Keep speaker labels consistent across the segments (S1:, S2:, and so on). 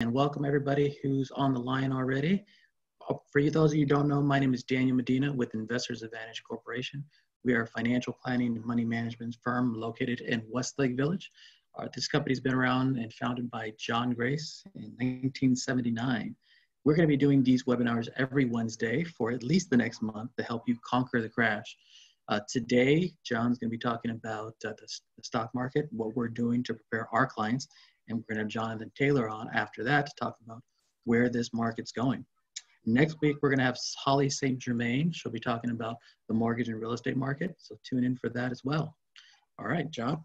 S1: and welcome everybody who's on the line already. Uh, for you, those of you don't know, my name is Daniel Medina with Investors Advantage Corporation. We are a financial planning and money management firm located in Westlake Village. Uh, this company's been around and founded by John Grace in 1979. We're going to be doing these webinars every Wednesday for at least the next month to help you conquer the crash. Uh, today, John's going to be talking about uh, the, the, stock market, what we're doing to prepare our clients, and we're going to have Jonathan Taylor on after that to talk about where this market's going. Next week, we're going to have Holly St. Germain. She'll be talking about the mortgage and real estate market, so tune in for that as well. All right, John.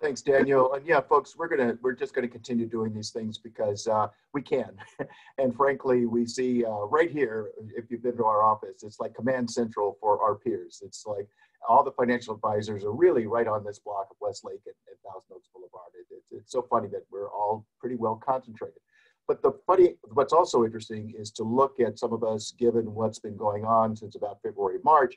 S2: Thanks, Daniel. And yeah, folks, we're gonna we're just gonna continue doing these things because uh, we can, and frankly, we see uh, right here. If you've been to our office, it's like command central for our peers. It's like all the financial advisors are really right on this block of Westlake and, and Thousand Oaks Boulevard. It, it, it's so funny that we're all pretty well concentrated. But the funny, what's also interesting is to look at some of us, given what's been going on since about February, March,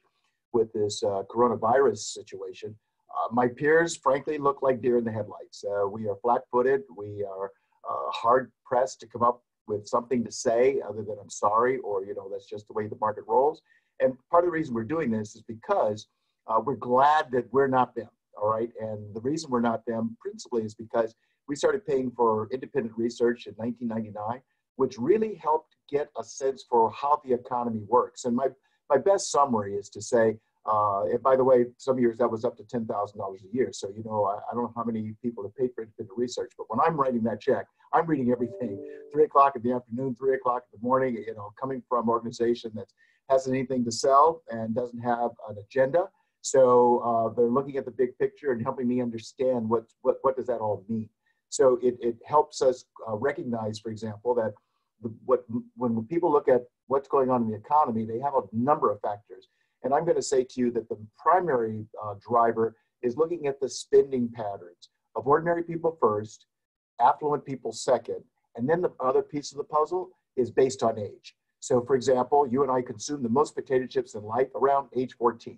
S2: with this uh, coronavirus situation uh, my peers, frankly, look like deer in the headlights. Uh, we are flat footed. We are uh, hard pressed to come up with something to say other than I'm sorry or, you know, that's just the way the market rolls. And part of the reason we're doing this is because uh, we're glad that we're not them. All right. And the reason we're not them principally is because we started paying for independent research in 1999, which really helped get a sense for how the economy works. And my, my best summary is to say uh, and by the way, some years that was up to $10,000 a year. So, you know, I, I, don't know how many people have paid for independent research, but when I'm writing that check, I'm reading everything. Three o'clock in the afternoon, three o'clock in the morning, you know, coming from an organization that hasn't anything to sell and doesn't have an agenda. So uh, they're looking at the big picture and helping me understand what, what, what does that all mean. So it, it helps us uh, recognize, for example, that the, what, when people look at what's going on in the economy, they have a number of factors and I'm going to say to you that the primary uh, driver is looking at the spending patterns of ordinary people first, affluent people second, and then the other piece of the puzzle is based on age. So, for example, you and I consume the most potato chips in life around age 14.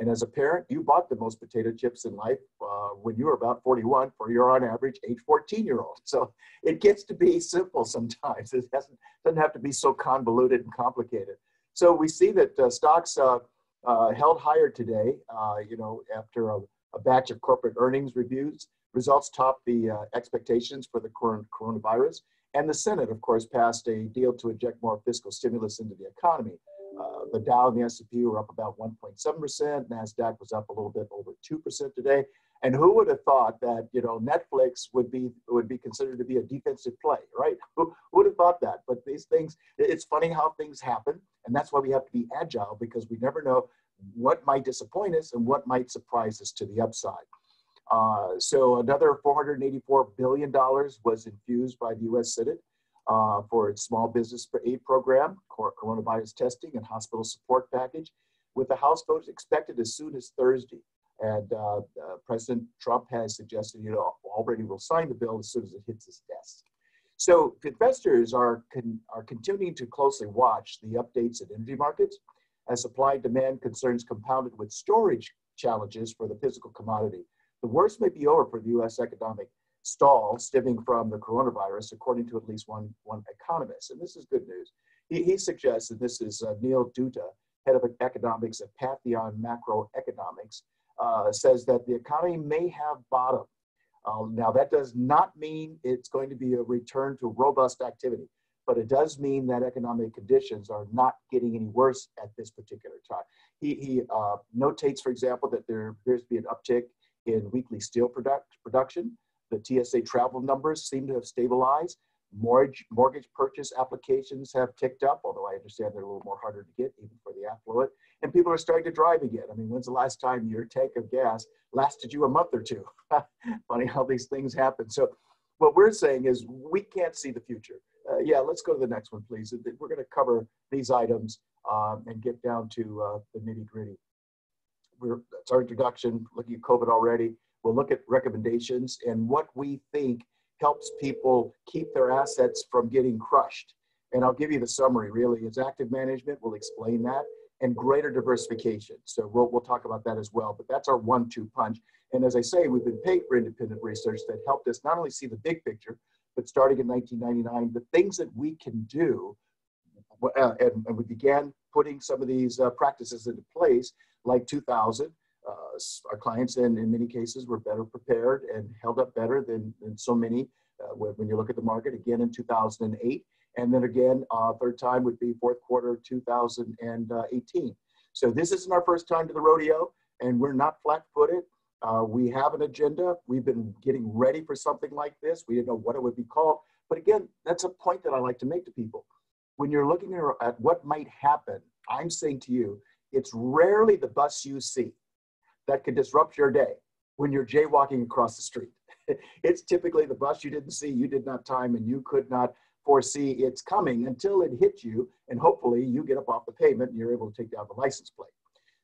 S2: And as a parent, you bought the most potato chips in life uh, when you were about 41 for your on average age 14 year old. So it gets to be simple sometimes. It doesn't, doesn't have to be so convoluted and complicated. So we see that uh, stocks uh, uh, held higher today, uh, you know, after a, a, batch of corporate earnings reviews. Results topped the expectations for the current coronavirus. And the Senate, of course, passed a deal to inject more fiscal stimulus into the economy. Uh, the Dow and the S&P were up about 1.7%. NASDAQ was up a little bit over 2% today. And who would have thought that you know Netflix would be would be considered to be a defensive play, right? Who, who would have thought that? But these things, it's funny how things happen, and that's why we have to be agile because we never know what might disappoint us and what might surprise us to the upside. Uh, so another 484 billion dollars was infused by the U.S. Senate uh, for its small business aid program, coronavirus testing, and hospital support package, with the House vote expected as soon as Thursday. And uh, uh, President Trump has suggested, you know, already will sign the bill as soon as it hits his desk. So investors are, con are continuing to closely watch the updates in energy markets as supply demand concerns compounded with storage challenges for the physical commodity. The worst may be over for the US economic stall stemming from the coronavirus, according to at least one, one economist. And this is good news. He, he suggests, and this is uh, Neil Dutta, head of economics at Pantheon Macroeconomics, uh, says that the economy may have bottomed. Um, now, that does not mean it's going to be a return to robust activity, but it does mean that economic conditions are not getting any worse at this particular time. He, he uh, notates, for example, that there appears to be an uptick in weekly steel product, production. The TSA travel numbers seem to have stabilized. Mortgage, mortgage purchase applications have ticked up, although I understand they're a little more harder to get, even for the affluent. And people are starting to drive again. I mean, when's the last time your tank of gas lasted you a month or two? Funny how these things happen. So, what we're saying is we can't see the future. Uh, yeah, let's go to the next one, please. We're going to cover these items um, and get down to uh, the nitty gritty. We're, that's our introduction, looking at COVID already. We'll look at recommendations and what we think helps people keep their assets from getting crushed. And I'll give you the summary really. It's active management, we'll explain that, and greater diversification. So we'll, we'll talk about that as well. But that's our one two punch. And as I say, we've been paid for independent research that helped us not only see the big picture, but starting in 1999, the things that we can do, uh, and, and, we began putting some of these uh, practices into place, like 2000. Our clients, in, in many cases, were better prepared and held up better than, than so many uh, when you look at the market. Again, in 2008, and then again, uh, third time would be fourth quarter 2018. So this isn't our first time to the rodeo, and we're not flat-footed. Uh, we have an agenda. We've been getting ready for something like this. We didn't know what it would be called. But again, that's a point that I like to make to people. When you're looking at what might happen, I'm saying to you, it's rarely the bus you see that could disrupt your day when you're jaywalking across the street. it's typically the bus you didn't see, you did not time, and you could not foresee it's coming until it hit you. And hopefully you get up off the pavement and you're able to take down the license plate.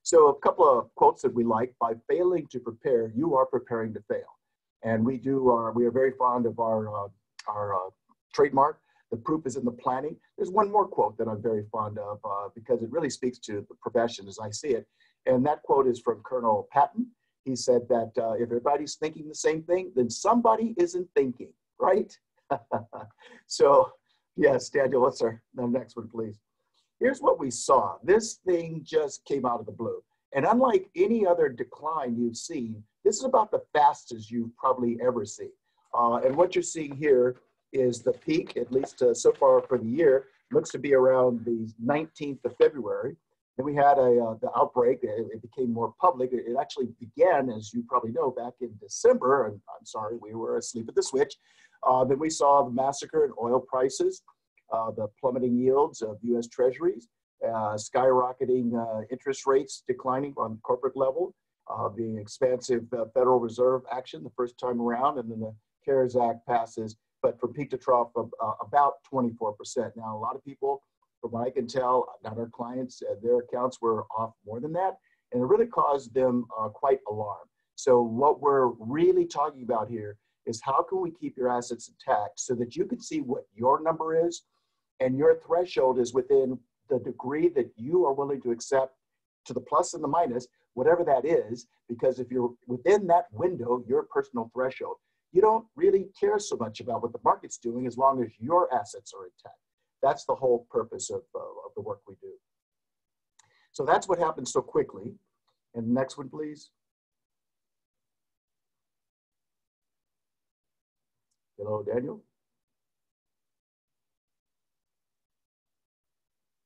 S2: So a couple of quotes that we like, by failing to prepare, you are preparing to fail. And we do, our, we are very fond of our, uh, our uh, trademark. The proof is in the planning. There's one more quote that I'm very fond of uh, because it really speaks to the profession as I see it. And that quote is from Colonel Patton. He said that uh, if everybody's thinking the same thing, then somebody isn't thinking, right? so yes, Daniel, what's our next one, please? Here's what we saw. This thing just came out of the blue. And unlike any other decline you've seen, this is about the fastest you've probably ever seen. Uh, and what you're seeing here is the peak, at least uh, so far for the year, looks to be around the 19th of February. Then we had a, uh, the outbreak, it, it, became more public. It, it, actually began, as you probably know, back in December, and I'm sorry, we were asleep at the switch. Uh, then we saw the massacre in oil prices uh, the plummeting yields of US treasuries, uh, skyrocketing uh, interest rates declining on corporate level, uh, the expansive Federal Reserve action the first time around, and then the CARES Act passes, but from peak to trough of about 24%. Now, a lot of people, from what I can tell, not our clients, uh, their accounts were off more than that, and it really caused them uh, quite alarm. So what we're really talking about here is how can we keep your assets intact so that you can see what your number is and your threshold is within the degree that you are willing to accept to the plus and the minus, whatever that is, because if you're within that window, your personal threshold, you don't really care so much about what the market's doing as long as your assets are intact. That's the whole purpose of, uh, of the work we do. So that's what happens so quickly. And next one, please. Hello, Daniel.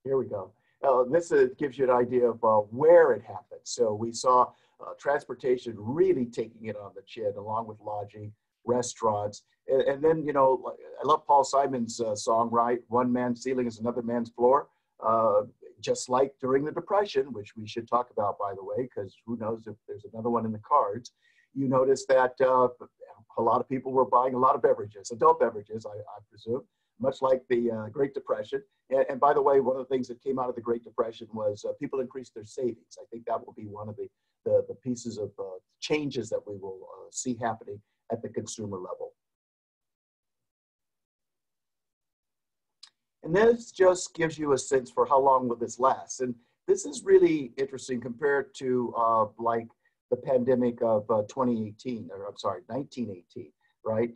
S2: Here we go. Uh, this uh, gives you an idea of uh, where it happened. So we saw uh, transportation really taking it on the chin, along with lodging, restaurants, and, and then you know I love Paul Simon's uh, song, right? One man's ceiling is another man's floor. Uh, just like during the Depression, which we should talk about, by the way, because who knows if there's another one in the cards. You notice that a lot of people were buying a lot of beverages, adult beverages, I, I presume much like the uh, Great Depression. And, and, by the way, one of the things that came out of the Great Depression was uh, people increased their savings. I think that will be one of the, the, the pieces of uh, changes that we will uh, see happening at the consumer level. And this just gives you a sense for how long will this last. And this is really interesting compared to uh, like the pandemic of uh, 2018, or I'm sorry, 1918, right?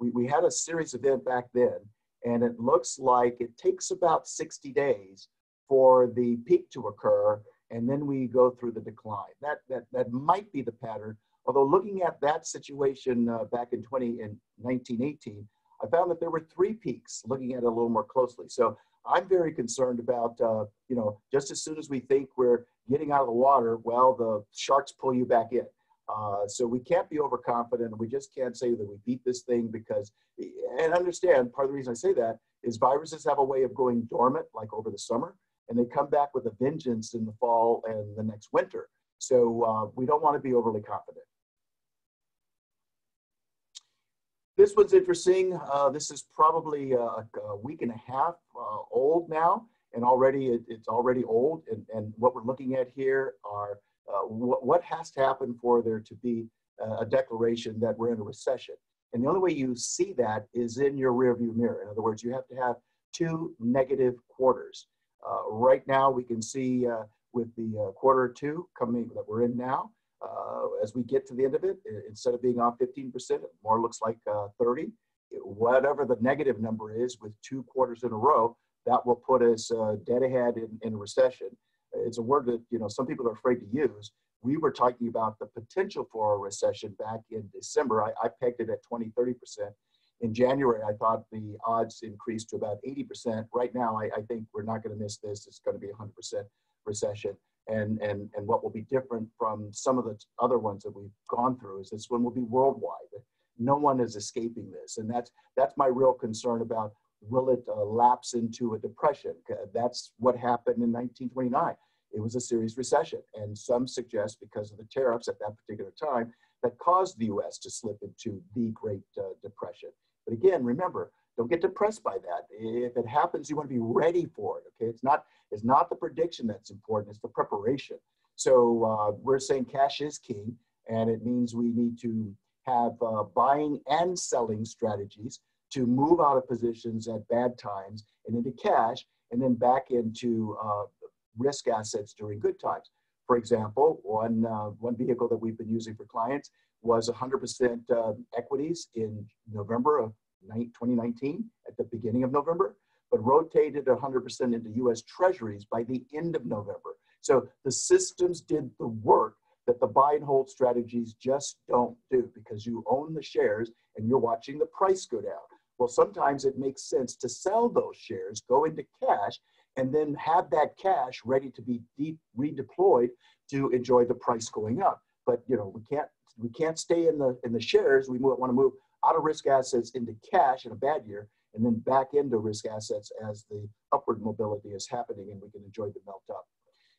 S2: we, we had a series event back then, and it looks like it takes about 60 days for the peak to occur, and then we go through the decline. That, that, that might be the pattern. Although looking at that situation uh, back in 20 in 1918, I found that there were three peaks. Looking at it a little more closely, so I'm very concerned about uh, you know just as soon as we think we're getting out of the water, well, the sharks pull you back in. Uh, so we can't be overconfident. We just can't say that we beat this thing because, and understand, part of the reason I say that is viruses have a way of going dormant, like over the summer, and they come back with a vengeance in the fall and the next winter. So uh, we don't want to be overly confident. This one's interesting. Uh, this is probably a, a, week and a half uh, old now, and already it, it's already old. And, and what we're looking at here are uh, what, what has to happen for there to be a declaration that we're in a recession. And the only way you see that is in your rearview mirror. In other words, you have to have two negative quarters. Uh, right now, we can see uh, with the uh, quarter two coming that we're in now, uh, as we get to the end of it, instead of being off 15%, it more looks like uh, 30. whatever the negative number is with two quarters in a row, that will put us uh, dead ahead in, in recession. It's a word that you know some people are afraid to use. We were talking about the potential for a recession back in December. I, I pegged it at 20, 30 percent. In January, I thought the odds increased to about 80 percent. Right now, I, I think we're not going to miss this. It's going to be 100 percent recession. And, and, and what will be different from some of the other ones that we've gone through is this one will be worldwide. No one is escaping this. And that's, that's my real concern about will it uh, lapse into a depression? That's what happened in 1929. It was a serious recession. And some suggest because of the tariffs at that particular time that caused the US to slip into the Great uh, Depression. But again, remember, don't get depressed by that. If it happens, you want to be ready for it. Okay, it's not it's not the prediction that's important; it's the preparation. So uh, we're saying cash is king, and it means we need to have uh, buying and selling strategies to move out of positions at bad times and into cash, and then back into uh, risk assets during good times. For example, one uh, one vehicle that we've been using for clients was 100% uh, equities in November of 2019 at the beginning of November, but rotated 100% into US Treasuries by the end of November. So the systems did the work that the buy and hold strategies just don't do because you own the shares and you're watching the price go down. Well, sometimes it makes sense to sell those shares, go into cash, and then have that cash ready to be de- redeployed to enjoy the price going up. But you know, we can't we can't stay in the in the shares. We want to move out of risk assets into cash in a bad year and then back into risk assets as the upward mobility is happening and we can enjoy the melt up.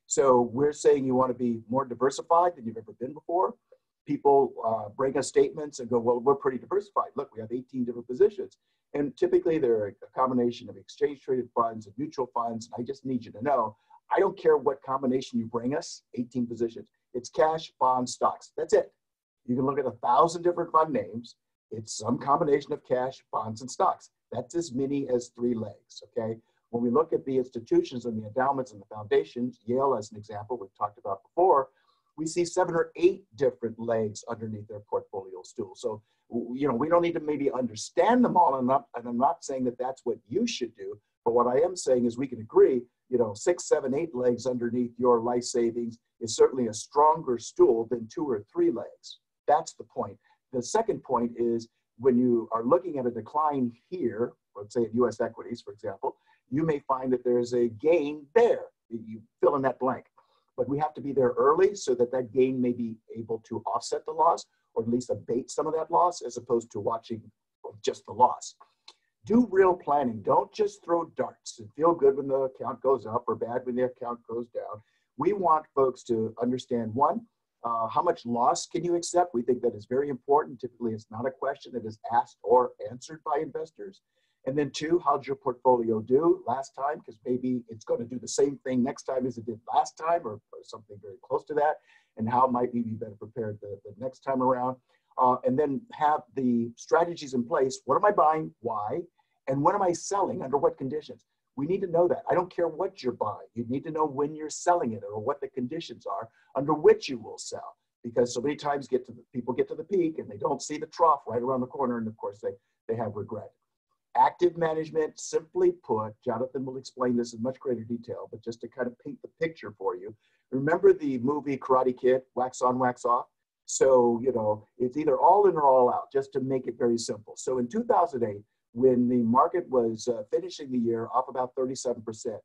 S2: So we're saying you want to be more diversified than you've ever been before. People uh, bring us statements and go, well, we're pretty diversified. Look, we have 18 different positions. And typically they're a combination of exchange traded funds and mutual funds. And I just need you to know, I don't care what combination you bring us, 18 positions. It's cash, bonds, stocks. That's it. You can look at a thousand different fund names it's some combination of cash, bonds, and stocks. That's as many as three legs, okay? When we look at the institutions and the endowments and the foundations, Yale as an example, we've talked about before, we see seven or eight different legs underneath their portfolio stool. So, you know, we don't need to maybe understand them all, and, and I'm not saying that that's what you should do, but what I am saying is we can agree, you know, six, seven, eight legs underneath your life savings is certainly a stronger stool than two or three legs. That's the point. The second point is when you are looking at a decline here, let's say at US equities, for example, you may find that there's a gain there. You fill in that blank. But we have to be there early so that that gain may be able to offset the loss or at least abate some of that loss as opposed to watching just the loss. Do real planning. Don't just throw darts and feel good when the account goes up or bad when the account goes down. We want folks to understand one, uh, how much loss can you accept? We think that is very important. Typically, it's not a question that is asked or answered by investors. And then two, how'd your portfolio do last time? Because maybe it's going to do the same thing next time as it did last time or, or something very close to that. And how might we be better prepared the, the next time around? Uh, and then have the strategies in place. What am I buying? Why? And when am I selling? Under what conditions? We need to know that. I don't care what you're buying. You need to know when you're selling it or what the conditions are under which you will sell. Because so many times get to the, people get to the peak and they don't see the trough right around the corner, and of course they, they have regret. Active management, simply put, Jonathan will explain this in much greater detail, but just to kind of paint the picture for you. Remember the movie Karate Kid, wax on, wax off? So, you know, it's either all in or all out, just to make it very simple. So in 2008, when the market was uh, finishing the year off about 37%.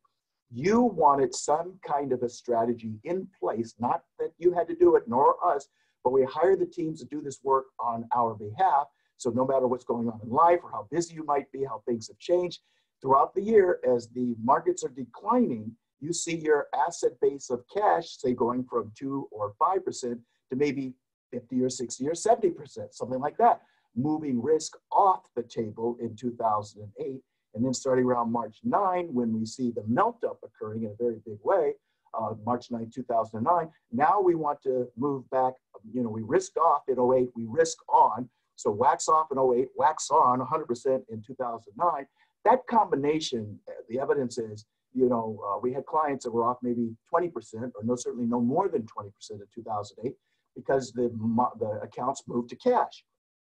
S2: You wanted some kind of a strategy in place, not that you had to do it, nor us, but we hired the teams to do this work on our behalf. So no matter what's going on in life or how busy you might be, how things have changed throughout the year, as the markets are declining, you see your asset base of cash, say going from two or 5% to maybe 50 or 60 or 70%, something like that moving risk off the table in 2008. And then starting around March 9, when we see the melt up occurring in a very big way, uh, March 9, 2009, now we want to move back. You know, we risked off in 08, we risk on. So wax off in 08, wax on 100% in 2009. That combination, uh, the evidence is, you know, uh, we had clients that were off maybe 20% or no, certainly no more than 20% in 2008 because the, the accounts moved to cash.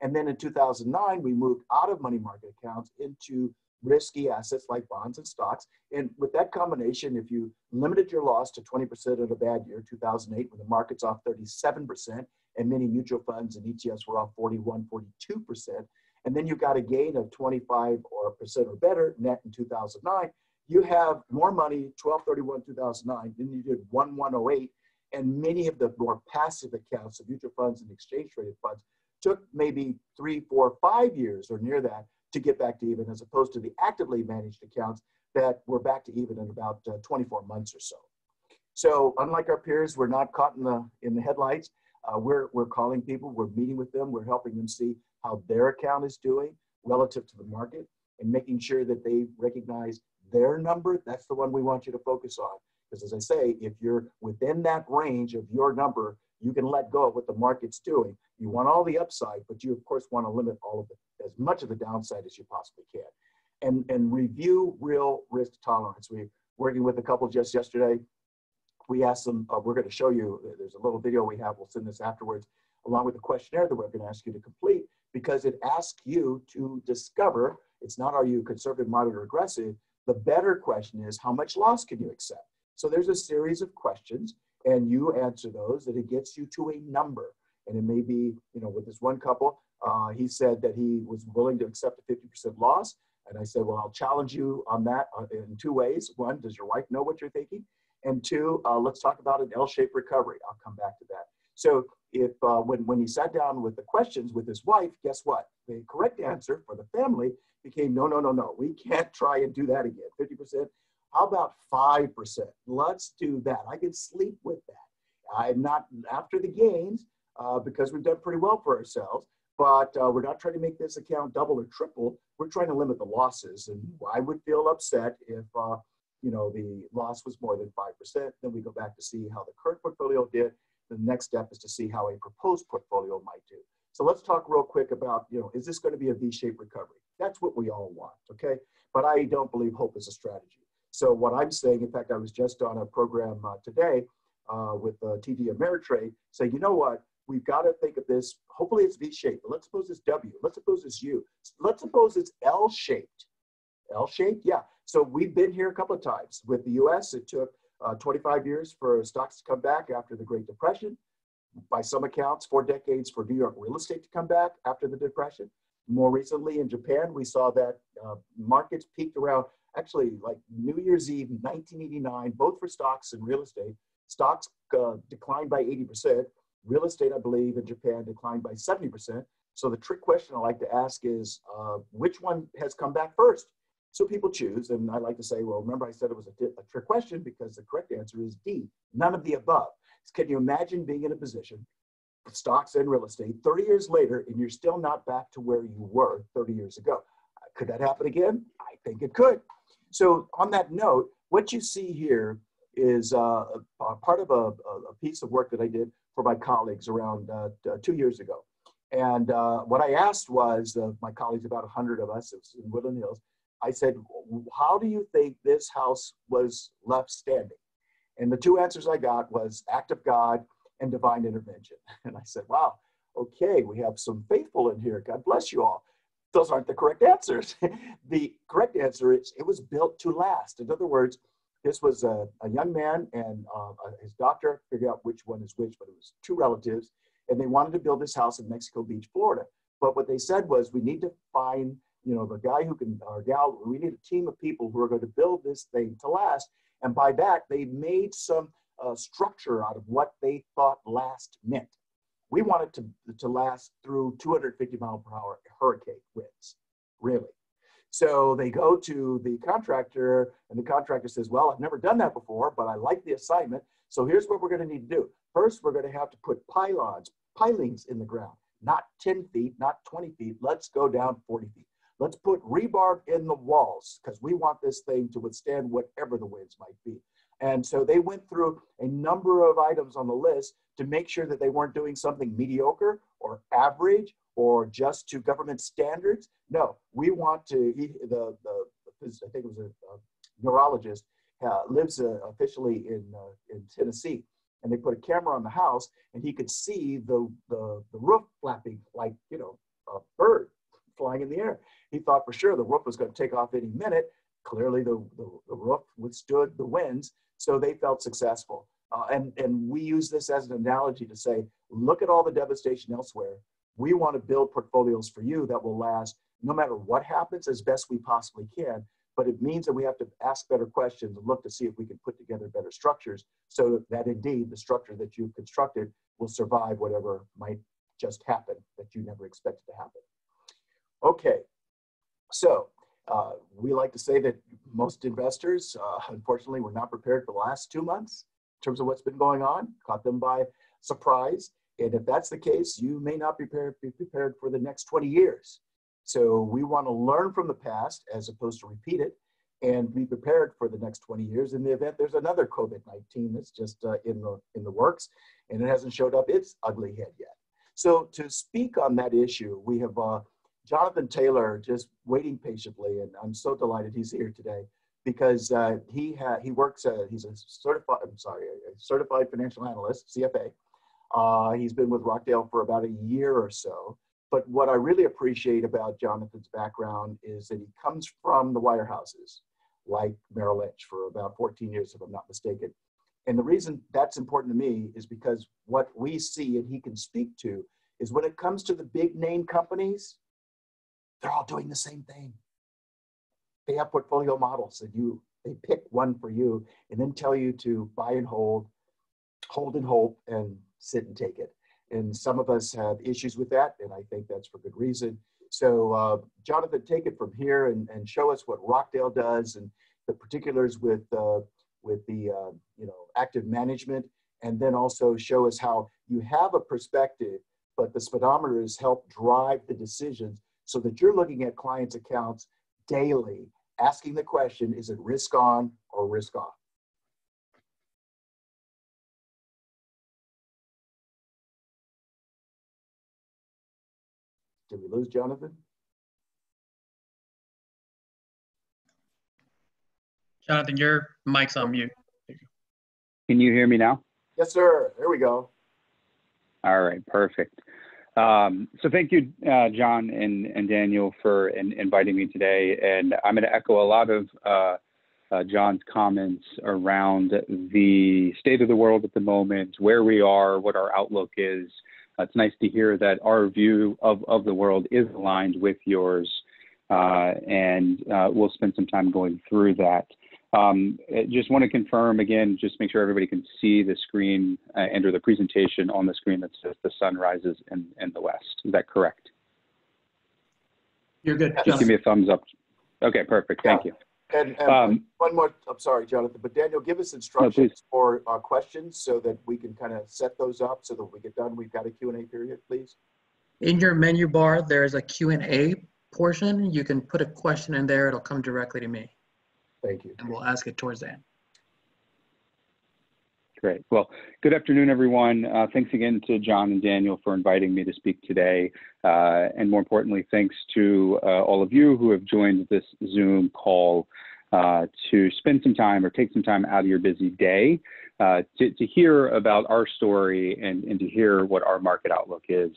S2: And then in 2009, we moved out of money market accounts into risky assets like bonds and stocks. And with that combination, if you limited your loss to 20% in a bad year, 2008, when the market's off 37%, and many mutual funds and ETFs were off 41, 42%, and then you got a gain of 25 or percent or better net in 2009, you have more money 1231 2009 than you did 1108 and many of the more passive accounts of mutual funds and exchange traded funds took maybe three four five years or near that to get back to even as opposed to the actively managed accounts that were back to even in about uh, 24 months or so. So unlike our peers we're not caught in the in the headlights. Uh, we're, we're calling people we're meeting with them we're helping them see how their account is doing relative to the market and making sure that they recognize their number, that's the one we want you to focus on. Because as I say, if you're within that range of your number, you can let go of what the market's doing. You want all the upside, but you of course want to limit all of it, as much of the downside as you possibly can. And, and review real risk tolerance. We're working with a couple just yesterday. We asked them, uh, we're going to show you, there's a little video we have, we'll send this afterwards, along with a questionnaire that we're going to ask you to complete because it asks you to discover, it's not are you conservative, moderate, or aggressive, the better question is, how much loss can you accept? So there's a series of questions, and you answer those, that it gets you to a number. And it may be, you know, with this one couple, uh, he said that he was willing to accept a 50% loss. And I said, well, I'll challenge you on that uh, in two ways. One, does your wife know what you're thinking? And two, uh, let's talk about an L-shaped recovery. I'll come back to that. So if uh, when, when he sat down with the questions with his wife, guess what? The correct answer for the family became no, no, no, no. We can't try and do that again. 50%. How about 5%? Let's do that. I can sleep with that. I'm not after the gains uh, because we've done pretty well for ourselves, but uh, we're not trying to make this account double or triple. We're trying to limit the losses. And I would feel upset if, uh, you know, the loss was more than 5%. Then we go back to see how the current portfolio did. The next step is to see how a proposed portfolio might do. So let's talk real quick about, you know, is this going to be a V-shaped recovery? That's what we all want, okay? But I don't believe hope is a strategy. So what I'm saying, in fact, I was just on a program uh, today uh, with uh, TD Ameritrade saying, you know what, we've got to think of this, hopefully it's V-shaped, but let's suppose it's W, let's suppose it's U, let's suppose it's L-shaped. L-shaped, yeah. So we've been here a couple of times. With the US, it took uh, 25 years for stocks to come back after the Great Depression. By some accounts, four decades for New York real estate to come back after the Depression. More recently in Japan, we saw that uh, markets peaked around actually like New Year's Eve 1989, both for stocks and real estate. Stocks uh, declined by 80%. Real estate, I believe, in Japan declined by 70%. So the trick question I like to ask is, uh, which one has come back first? So people choose, and I like to say, well, remember I said it was a, a trick question because the correct answer is D, none of the above. Can you imagine being in a position stocks and real estate 30 years later and you're still not back to where you were 30 years ago. Could that happen again? I think it could. So on that note, what you see here is uh, a, part of a, a, piece of work that I did for my colleagues around uh, two years ago. And uh, what I asked was, uh, my colleagues, about 100 of us in Woodland Hills, I said, how do you think this house was left standing? And the two answers I got was act of God and divine intervention. And I said, wow, okay, we have some faithful in here. God bless you all. Those aren't the correct answers. the correct answer is it was built to last. In other words, this was a, a young man and uh, his doctor figured out which one is which, but it was two relatives, and they wanted to build this house in Mexico Beach, Florida. But what they said was, we need to find, you know, the guy who can, or gal, we need a team of people who are going to build this thing to last. And by that, they made some uh, structure out of what they thought last meant. We wanted to, to last through 250 mile per hour hurricane winds, really. So they go to the contractor, and the contractor says, Well, I've never done that before, but I like the assignment. So here's what we're going to need to do. First, we're going to have to put pylons, pilings in the ground, not 10 feet, not 20 feet. Let's go down 40 feet. Let's put rebar in the walls because we want this thing to withstand whatever the winds might be. And so they went through a number of items on the list to make sure that they weren't doing something mediocre or average or just to government standards. No, we want to, he, the, the, I think it was a, a neurologist, uh, lives uh, officially in, uh, in Tennessee. And they put a camera on the house and he could see the, the, the roof flapping like, you know, a bird flying in the air. He thought for sure the roof was going to take off any minute. Clearly, the, the, the roof withstood the winds, so they felt successful. Uh, and, and we use this as an analogy to say, look at all the devastation elsewhere. We want to build portfolios for you that will last no matter what happens as best we possibly can. But it means that we have to ask better questions and look to see if we can put together better structures so that indeed the structure that you've constructed will survive whatever might just happen that you never expected to happen. Okay, so uh, we like to say that most investors, uh, unfortunately, were not prepared for the last two months in terms of what's been going on, caught them by surprise. And if that's the case, you may not be prepared, be prepared for the next 20 years. So we want to learn from the past as opposed to repeat it and be prepared for the next 20 years in the event there's another COVID-19 that's just uh, in, the, in the works and it hasn't showed up its ugly head yet. So to speak on that issue, we have uh, Jonathan Taylor just waiting patiently, and I'm so delighted he's here today because uh, he ha- he works uh, he's a certified I'm sorry a certified financial analyst CFA. Uh, he's been with Rochdale for about a year or so. But what I really appreciate about Jonathan's background is that he comes from the wirehouses, like Merrill Lynch, for about 14 years, if I'm not mistaken. And the reason that's important to me is because what we see and he can speak to is when it comes to the big name companies, they're all doing the same thing. They have portfolio models and you they pick one for you and then tell you to buy and hold, hold and hope, and sit and take it. And some of us have issues with that, and I think that's for good reason. So, uh, Jonathan, take it from here and, and show us what Rochdale does and the particulars with uh, with the uh, you know active management, and then also show us how you have a perspective, but the speedometers help drive the decisions so that you're looking at clients' accounts daily, asking the question, is it risk on or risk off? Did we lose Jonathan?
S1: Jonathan, your mic's on mute.
S3: Can you hear me now?
S2: Yes, sir. There we go.
S3: All right, perfect. Um, so thank you, uh, John and, and Daniel, for in, inviting me today. And I'm going to echo a lot of uh, uh, John's comments around the state of the world at the moment, where we are, what our outlook is. it's nice to hear that our view of, of the world is aligned with yours. Uh, and uh, we'll spend some time going through that. Um, just want to confirm again, just make sure everybody can see the screen uh, enter the presentation on the screen that says the sun rises in, in the west. Is that correct?
S1: You're good.
S3: Just give me a thumbs up. Okay, perfect. Thank
S2: yeah.
S3: you.
S2: And, and um, one more, I'm sorry, Jonathan, but Daniel, give us instructions no, for uh, questions so that we can kind of set those up so that when we get done, we've got a Q&A period, please.
S1: In your menu bar, there's a Q&A portion. You can put a question in there. It'll come directly to me.
S2: Thank you.
S1: And we'll ask it towards the end.
S3: Great. Well, good afternoon, everyone. Uh, thanks again to John and Daniel for inviting me to speak today. Uh, and more importantly, thanks to uh, all of you who have joined this Zoom call uh, to spend some time or take some time out of your busy day uh, to, to, hear about our story and, and to hear what our market outlook is.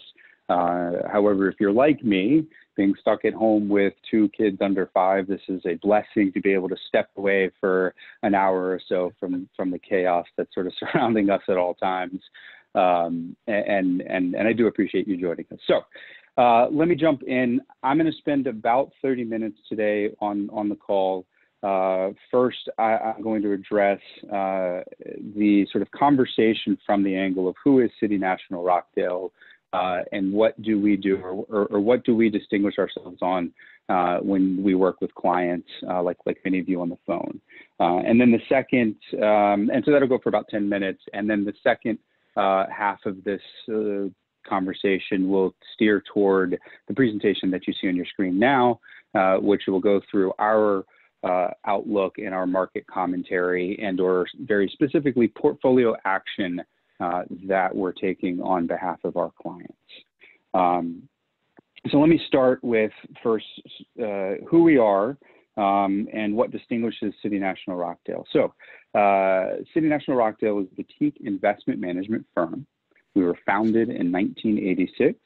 S3: Uh, however, if you're like me, being stuck at home with two kids under five, this is a blessing to be able to step away for an hour or so from from the chaos that's sort of surrounding us at all times. Um, and and and I do appreciate you joining us. So. Uh, let me jump in. I'm going to spend about 30 minutes today on, on the call. Uh, first, I, am going to address uh, the sort of conversation from the angle of who is City National Rochdale, uh, and what do we do or, or, or, what do we distinguish ourselves on uh, when we work with clients uh, like like many of you on the phone? Uh, and then the second um, and so that'll go for about 10 minutes. And then the second uh, half of this uh, conversation will steer toward the presentation that you see on your screen now which will go through our outlook and our market commentary and or very specifically portfolio action uh, that we're taking on behalf of our clients. Um, so let me start with first uh, who we are um, and what distinguishes City National Rochdale. So uh, City National Rochdale is a boutique investment management firm. We were founded in 1986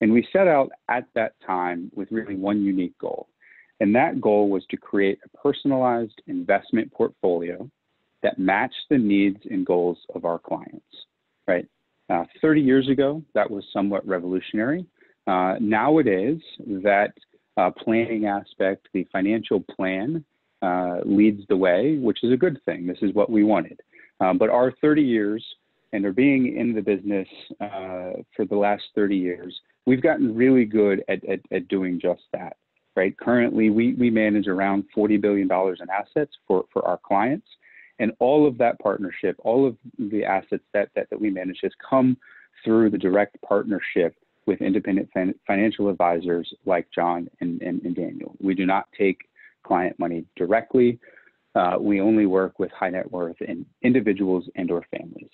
S3: And we set out at that time with really one unique goal. And that goal was to create a personalized investment portfolio that matched the needs and goals of our clients, right? Uh, 30 years ago, that was somewhat revolutionary. Uh, nowadays, that uh, planning aspect, the financial plan, uh, leads the way, which is a good thing. This is what we wanted. Um, but our 30 years and our being in the business uh, for the last 30 years, we've gotten really good at, at, at doing just that. Right. Currently, we, we manage around $40 billion in assets for, for our clients. And all of that partnership, all of the assets that, that, that we manage has come through the direct partnership with independent fin- financial advisors like John and, and, and, Daniel. We do not take client money directly. Uh, we only work with high net worth and individuals and or families.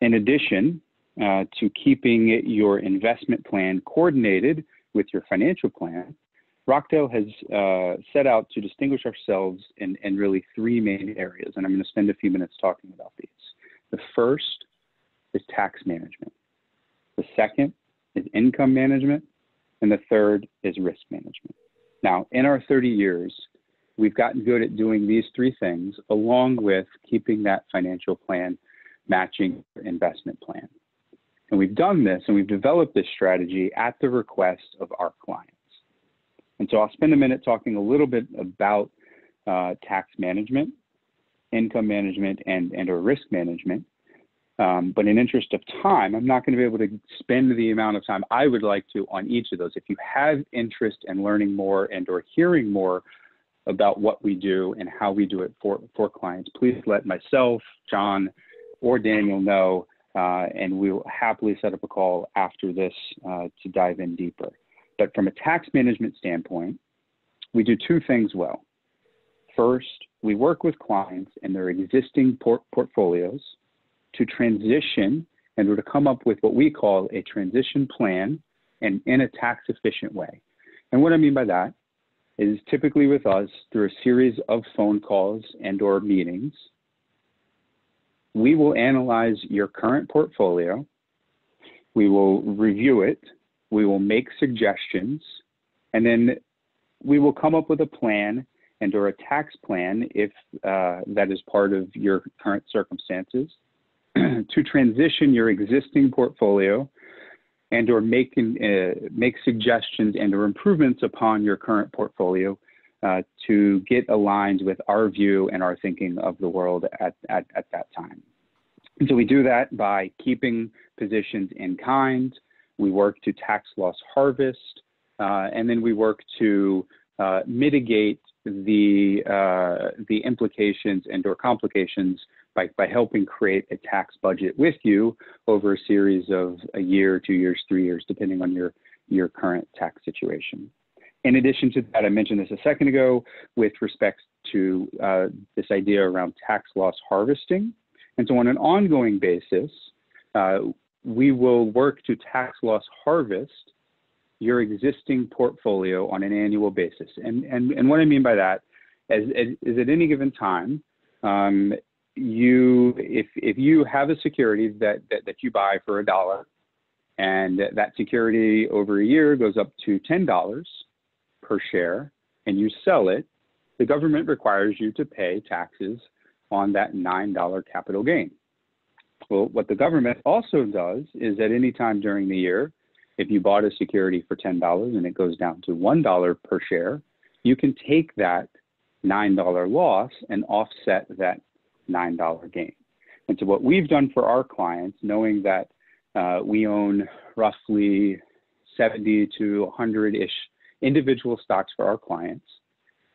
S3: In addition uh, to keeping your investment plan coordinated with your financial plan, Rochdale has uh, set out to distinguish ourselves in, in really three main areas, and I'm going to spend a few minutes talking about these. The first is tax management. The second is income management, and the third is risk management. Now, in our 30 years, we've gotten good at doing these three things along with keeping that financial plan matching investment plan. And we've done this and we've developed this strategy at the request of our clients. And so I'll spend a minute talking a little bit about uh, tax management, income management, and, and or risk management. Um, but in interest of time, I'm not going to be able to spend the amount of time I would like to on each of those. If you have interest in learning more and or hearing more about what we do and how we do it for, for clients, please let myself, John, or Daniel know, uh, and we will happily set up a call after this uh, to dive in deeper. But from a tax management standpoint, we do two things well. First, we work with clients and their existing port- portfolios to transition and to come up with what we call a transition plan and in a tax efficient way. And what I mean by that is typically with us through a series of phone calls and or meetings, we will analyze your current portfolio, we will review it, we will make suggestions, and then we will come up with a plan and or a tax plan if uh, that is part of your current circumstances to transition your existing portfolio and or make, uh, make suggestions and or improvements upon your current portfolio uh, to get aligned with our view and our thinking of the world at, at, at that time. And so we do that by keeping positions in kind. We work to tax loss harvest, uh, and then we work to uh, mitigate the uh, the implications and or complications by, by helping create a tax budget with you over a series of a year, two years, three years, depending on your your current tax situation. In addition to that, I mentioned this a second ago with respect to uh, this idea around tax loss harvesting. And so, on an ongoing basis, uh, we will work to tax loss harvest your existing portfolio on an annual basis. And, and, and what I mean by that is, is at any given time, um, you if, if you have a security that, that, that you buy for a dollar and that security over a year goes up to $10 per share and you sell it, the government requires you to pay taxes on that $9 capital gain. Well, what the government also does is at any time during the year, if you bought a security for $10 and it goes down to $1 per share, you can take that $9 loss and offset that $9 gain. And so, what we've done for our clients, knowing that uh, we own roughly 70 to 100 ish individual stocks for our clients,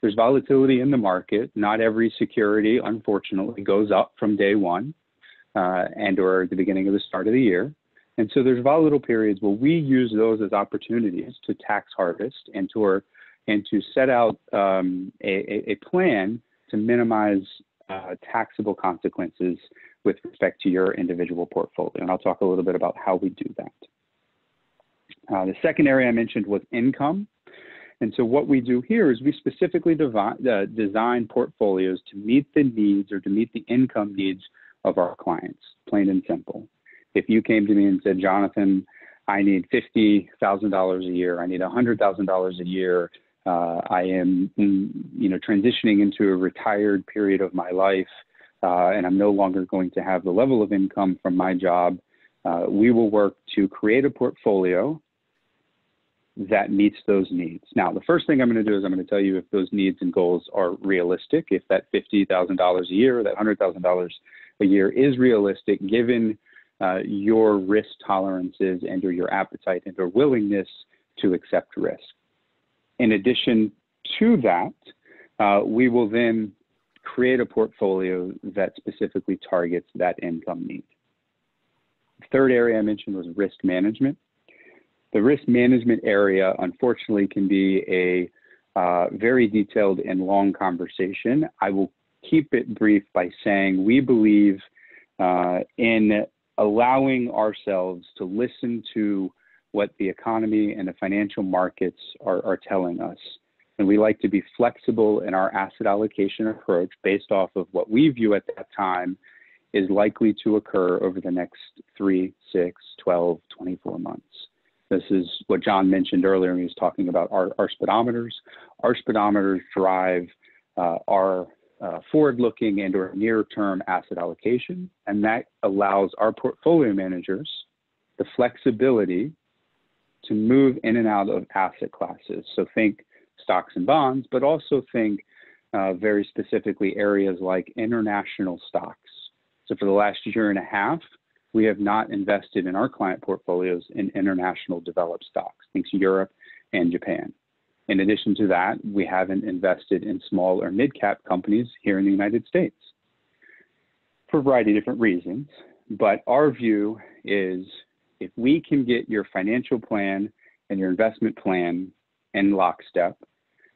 S3: there's volatility in the market. Not every security, unfortunately, goes up from day one uh, and or the beginning of the start of the year. And so there's volatile periods where we use those as opportunities to tax harvest and to or, and to set out um, a, a, plan to minimize uh, taxable consequences with respect to your individual portfolio. And I'll talk a little bit about how we do that. Uh, the second area I mentioned was income. And so what we do here is we specifically devi- uh, design portfolios to meet the needs or to meet the income needs of our clients, plain and simple. If you came to me and said, Jonathan, I need $50,000 a year, I need $100,000 a year, uh, I am, mm, you know, transitioning into a retired period of my life, uh, and I'm no longer going to have the level of income from my job. Uh, we will work to create a portfolio that meets those needs. Now, the first thing I'm going to do is I'm going to tell you if those needs and goals are realistic, if that $50,000 a year that $100,000 a year is realistic given uh, your risk tolerances and or your appetite and or willingness to accept risk. In addition to that, uh, we will then create a portfolio that specifically targets that income need. The third area I mentioned was risk management. The risk management area, unfortunately, can be a uh, very detailed and long conversation. I will keep it brief by saying we believe uh, in allowing ourselves to listen to what the economy and the financial markets are, are telling us. And we like to be flexible in our asset allocation approach based off of what we view at that time is likely to occur over the next three, six, 12, 24 months. This is what John mentioned earlier when he was talking about our, our speedometers. Our speedometers drive uh, our uh, forward-looking and or near-term asset allocation, and that allows our portfolio managers the flexibility to move in and out of asset classes. So think stocks and bonds, but also think uh, very specifically areas like international stocks. So for the last year and a half, we have not invested in our client portfolios in international developed stocks, think Europe and Japan. In addition to that, we haven't invested in small or mid cap companies here in the United States for a variety of different reasons. But our view is if we can get your financial plan and your investment plan in lockstep,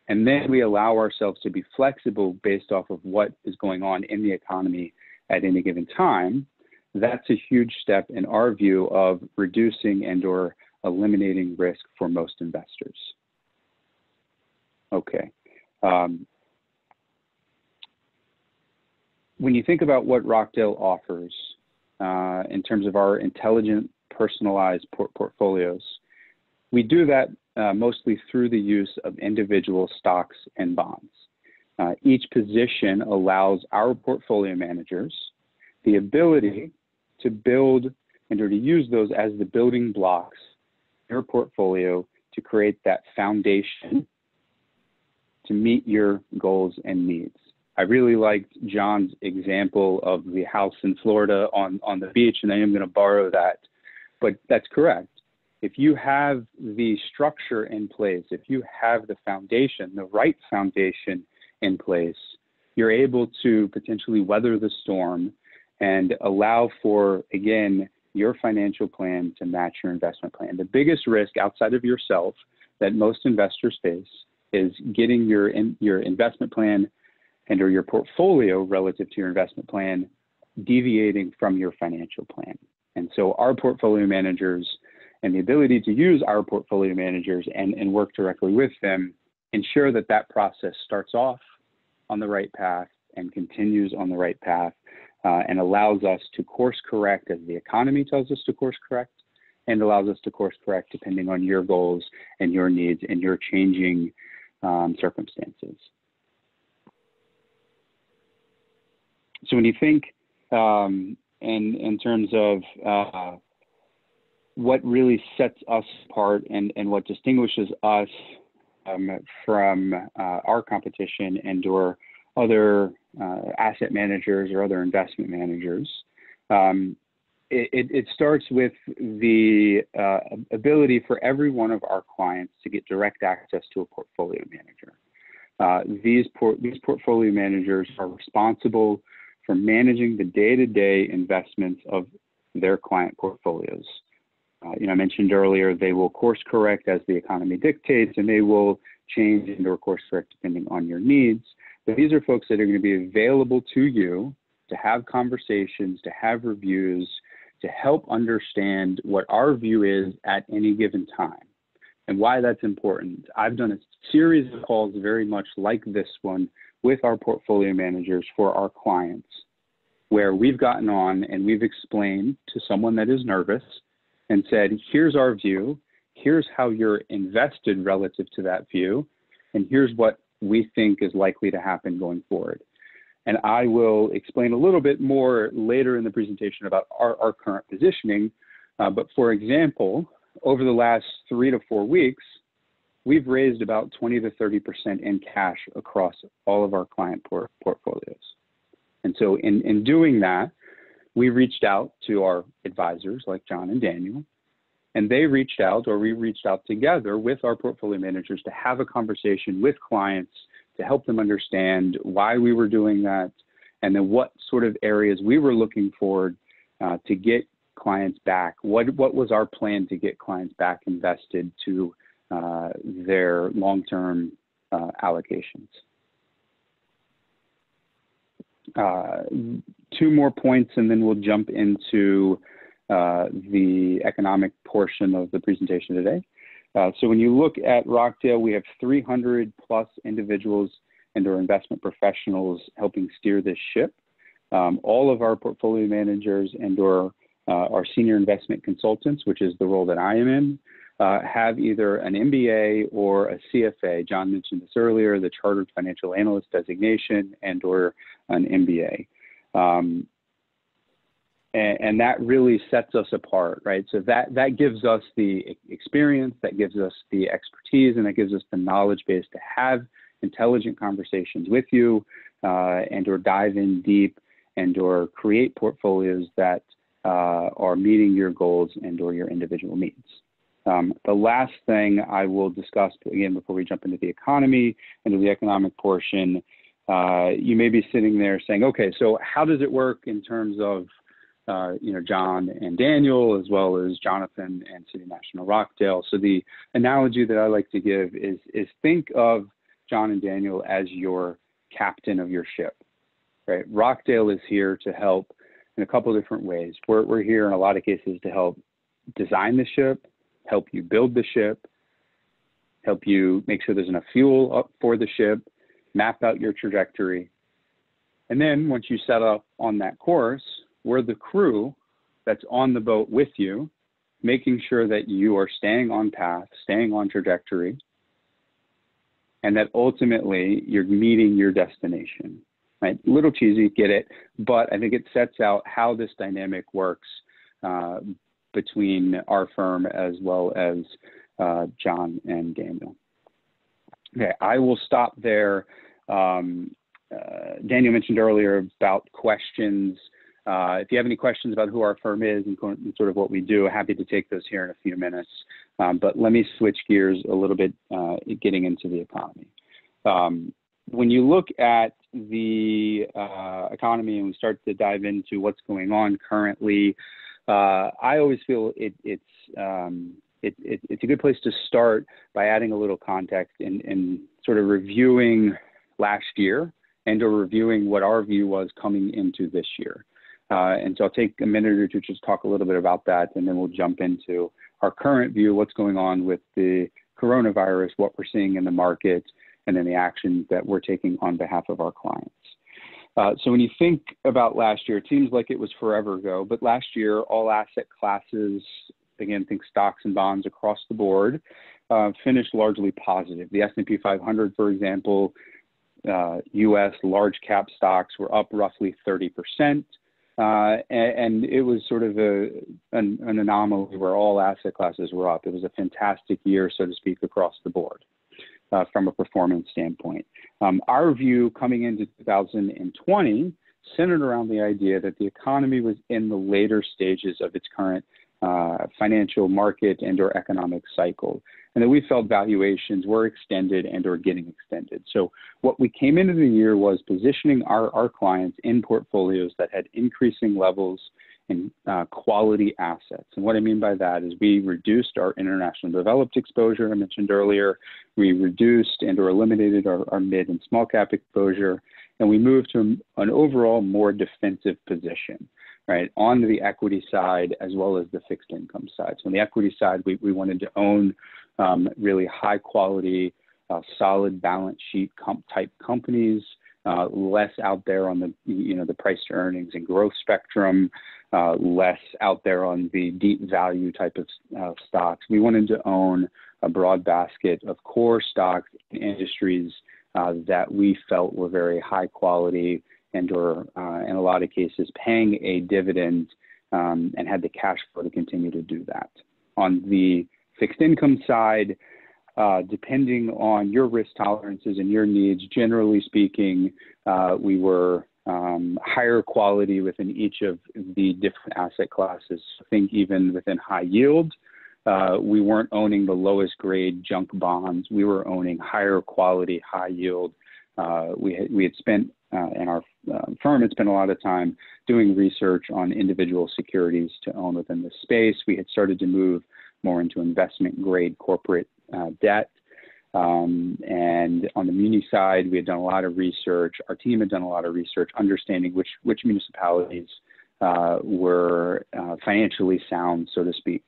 S3: and then we allow ourselves to be flexible based off of what is going on in the economy at any given time, that's a huge step in our view of reducing and or eliminating risk for most investors. Okay. Um, when you think about what Rochdale offers uh, in terms of our intelligent personalized port portfolios. We do that uh, mostly through the use of individual stocks and bonds. Uh, each position allows our portfolio managers the ability to build and to use those as the building blocks in your portfolio to create that foundation to meet your goals and needs. I really liked John's example of the house in Florida on, on the beach, and I am going to borrow that but that's correct. If you have the structure in place, if you have the foundation, the right foundation in place, you're able to potentially weather the storm and allow for, again, your financial plan to match your investment plan. The biggest risk outside of yourself that most investors face is getting your in, your investment plan and or your portfolio relative to your investment plan deviating from your financial plan. And so our portfolio managers and the ability to use our portfolio managers and, and work directly with them ensure that that process starts off on the right path and continues on the right path uh, and allows us to course correct as the economy tells us to course correct and allows us to course correct depending on your goals and your needs and your changing um, circumstances. So when you think um, in in terms of uh, what really sets us apart and and what distinguishes us um, from uh, our competition and or other uh, asset managers or other investment managers. Um, it, it, starts with the uh, ability for every one of our clients to get direct access to a portfolio manager. Uh, these, por- these portfolio managers are responsible for managing the day-to-day investments of their client portfolios. Uh, you know, I mentioned earlier they will course correct as the economy dictates, and they will change and or course correct depending on your needs. But these are folks that are going to be available to you to have conversations, to have reviews, to help understand what our view is at any given time and why that's important. I've done a series of calls very much like this one with our portfolio managers for our clients, where we've gotten on and we've explained to someone that is nervous and said, here's our view, here's how you're invested relative to that view, and here's what we think is likely to happen going forward. And I will explain a little bit more later in the presentation about our, our current positioning. Uh, but for example, over the last three to four weeks, we've raised about 20 to 30% in cash across all of our client port portfolios. And so in, in doing that, we reached out to our advisors like John and Daniel, and they reached out or we reached out together with our portfolio managers to have a conversation with clients to help them understand why we were doing that and then what sort of areas we were looking forward uh, to get clients back. What, what was our plan to get clients back invested to uh, their long-term uh, allocations? Uh, two more points and then we'll jump into uh, the economic portion of the presentation today. Uh, so when you look at Rochdale, we have 300 plus individuals and our investment professionals helping steer this ship. Um, all of our portfolio managers and or uh, our senior investment consultants, which is the role that I am in, uh, have either an MBA or a CFA. John mentioned this earlier, the Chartered Financial Analyst designation and or an MBA. Um, and, and, that really sets us apart, right? So that that gives us the experience, that gives us the expertise, and that gives us the knowledge base to have intelligent conversations with you, uh, and or dive in deep, and or create portfolios that uh, are meeting your goals and or your individual needs. Um, the last thing I will discuss again before we jump into the economy, into the economic portion, uh, you may be sitting there saying, okay, so how does it work in terms of uh, you know, John and Daniel, as well as Jonathan and City National Rochdale. So the analogy that I like to give is, is think of John and Daniel as your captain of your ship, right? Rochdale is here to help in a couple different ways. We're, we're here in a lot of cases to help design the ship, help you build the ship, help you make sure there's enough fuel up for the ship, map out your trajectory. And then once you set up on that course, we're the crew that's on the boat with you, making sure that you are staying on path, staying on trajectory, and that ultimately you're meeting your destination. Right? Little cheesy, get it, but I think it sets out how this dynamic works uh, between our firm as well as uh, John and Daniel. Okay, I will stop there. Um, uh, Daniel mentioned earlier about questions. Uh, if you have any questions about who our firm is and, sort of what we do, happy to take those here in a few minutes. Um, but let me switch gears a little bit, uh, getting into the economy. Um, when you look at the uh, economy and we start to dive into what's going on currently, uh, I always feel it, it's um, it, it, it's a good place to start by adding a little context and, and sort of reviewing last year and or reviewing what our view was coming into this year. Uh, and so I'll take a minute or two to just talk a little bit about that, and then we'll jump into our current view, what's going on with the coronavirus, what we're seeing in the market, and then the actions that we're taking on behalf of our clients. Uh, so when you think about last year, it seems like it was forever ago, but last year, all asset classes, again, think stocks and bonds across the board, uh, finished largely positive. The S&P 500, for example, uh, U.S. large cap stocks were up roughly 30 percent. Uh, and, and, it was sort of a, an, an, anomaly where all asset classes were up. It was a fantastic year, so to speak, across the board uh, from a performance standpoint. Um, our view coming into 2020 centered around the idea that the economy was in the later stages of its current uh, financial market and or economic cycle and that we felt valuations were extended and or getting extended. So what we came into the year was positioning our, our clients in portfolios that had increasing levels in uh, quality assets. And what I mean by that is we reduced our international developed exposure I mentioned earlier. We reduced and or eliminated our, our mid and small cap exposure. And we moved to an overall more defensive position right, on the equity side as well as the fixed income side. So on the equity side, we, we wanted to own um, really high quality, uh, solid balance sheet comp type companies uh, less out there on the you know the price to earnings and growth spectrum, uh, less out there on the deep value type of uh, stocks. We wanted to own a broad basket of core stocks and industries uh, that we felt were very high quality and or uh, in a lot of cases paying a dividend um, and had the cash flow to continue to do that. On the fixed income side, uh, depending on your risk tolerances and your needs, generally speaking, uh, we were um, higher quality within each of the different asset classes. I think even within high yield, uh, we weren't owning the lowest grade junk bonds. We were owning higher quality, high yield. Uh, we, had, we had spent, uh, in our uh, firm, had spent a lot of time doing research on individual securities to own within the space. We had started to move more into investment grade corporate uh, debt. Um, and on the muni side, we had done a lot of research. Our team had done a lot of research, understanding which which municipalities uh, were uh, financially sound, so to speak.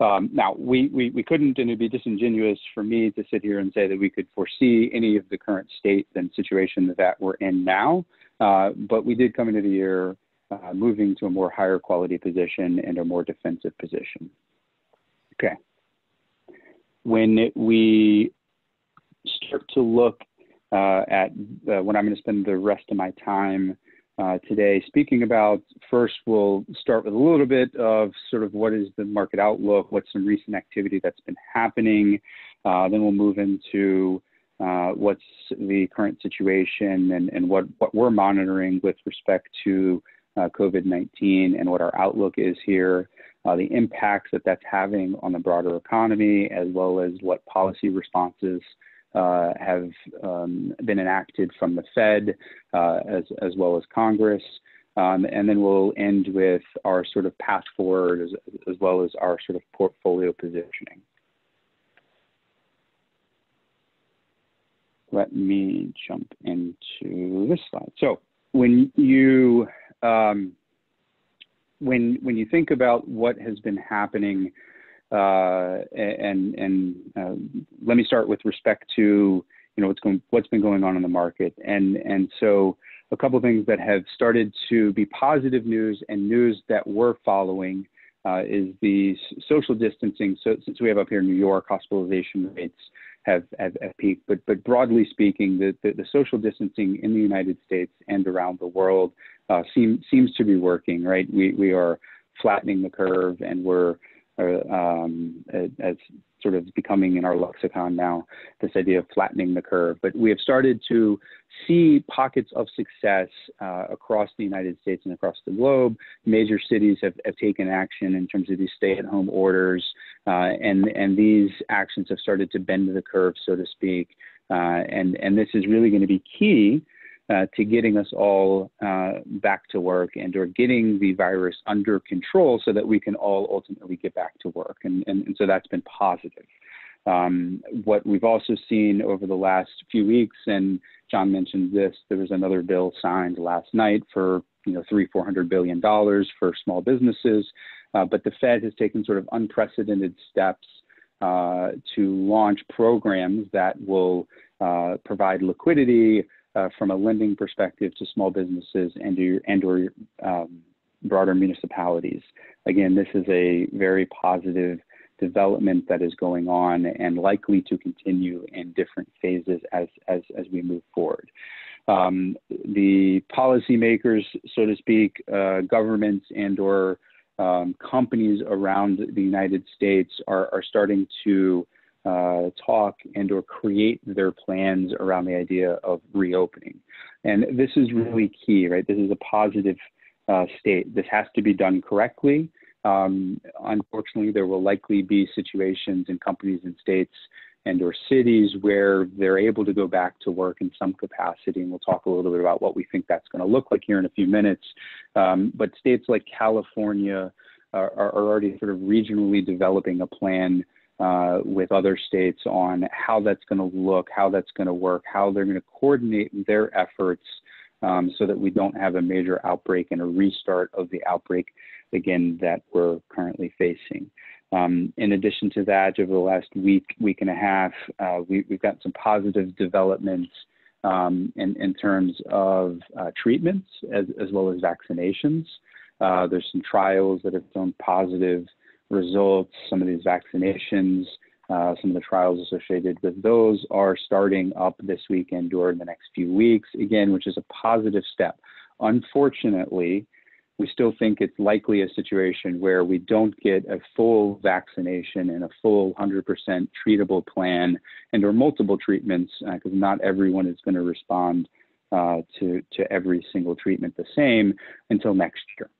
S3: Um, now, we, we, we couldn't, and it'd be disingenuous for me to sit here and say that we could foresee any of the current state and situation that we're in now. Uh, but we did come into the year uh, moving to a more higher quality position and a more defensive position. Okay. When we start to look uh, at uh, what I'm going to spend the rest of my time uh, today speaking about. First, we'll start with a little bit of sort of what is the market outlook, what's some recent activity that's been happening. Uh, then we'll move into uh, what's the current situation and, and what, what we're monitoring with respect to uh, COVID 19 and what our outlook is here. Uh, the impacts that that's having on the broader economy, as well as what policy responses uh, have um, been enacted from the Fed uh, as, as well as Congress. Um, and then we'll end with our sort of path forward as, as well as our sort of portfolio positioning. Let me jump into this slide. So when you um, when when you think about what has been happening and and uh, let me start with respect to you know what's going what's been going on in the market and and so a couple of things that have started to be positive news and news that we're following uh, is the social distancing. So since we have up here in New York, hospitalization rates have, have, have peaked, but but broadly speaking, the, the, the social distancing in the United States and around the world uh, seem, seems to be working. Right, we we are flattening the curve and we're um, as sort of becoming in our lexicon now, this idea of flattening the curve. But we have started to see pockets of success uh, across the United States and across the globe. Major cities have, have taken action in terms of these stay-at-home orders, uh, and and these actions have started to bend the curve, so to speak. Uh, and and this is really going to be key uh, to getting us all uh, back to work and or getting the virus under control so that we can all ultimately get back to work. And, and, and so that's been positive. Um, what we've also seen over the last few weeks, and John mentioned this, there was another bill signed last night for you know three, four hundred billion dollars for small businesses, uh, but the Fed has taken sort of unprecedented steps uh, to launch programs that will uh, provide liquidity, uh, from a lending perspective to small businesses and or, and or um, broader municipalities. Again, this is a very positive development that is going on and likely to continue in different phases as, as, as we move forward. Um, the policymakers, so to speak, uh, governments and or um, companies around the United States are, are starting to uh, talk and or create their plans around the idea of reopening. And this is really key, right? This is a positive uh, state. This has to be done correctly. Um, unfortunately, there will likely be situations in companies and states and or cities where they're able to go back to work in some capacity. And we'll talk a little bit about what we think that's going to look like here in a few minutes. Um, but states like California are, are already sort of regionally developing a plan uh, with other states on how that's going to look, how that's going to work, how they're going to coordinate their efforts um, so that we don't have a major outbreak and a restart of the outbreak again that we're currently facing. Um, in addition to that, over the last week, week and a half, uh, we, have got some positive developments um, in, in terms of uh, treatments as, as well as vaccinations. Uh, there's some trials that have shown positive results. Some of these vaccinations, uh, some of the trials associated with those are starting up this weekend or in the next few weeks, again, which is a positive step. Unfortunately, we still think it's likely a situation where we don't get a full vaccination and a full 100% treatable plan and or multiple treatments because uh, not everyone is going to respond uh, to, to every single treatment the same until next year.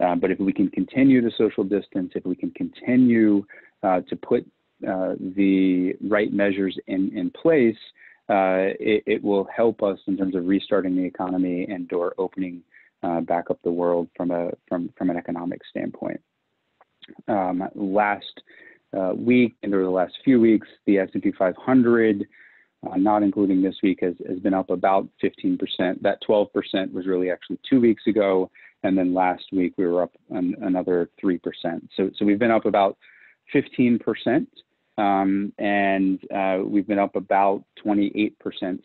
S3: Uh, but if we can continue to social distance, if we can continue uh, to put uh, the right measures in, in place, uh, it, it, will help us in terms of restarting the economy and or opening uh, back up the world from a from from an economic standpoint. Um, last week and over the last few weeks, the S&P 500, uh, not including this week, has, has been up about 15%. That 12% was really actually two weeks ago, and then last week we were up an, another 3%. So so we've been up about 15%. Um, and uh, we've been up about 28%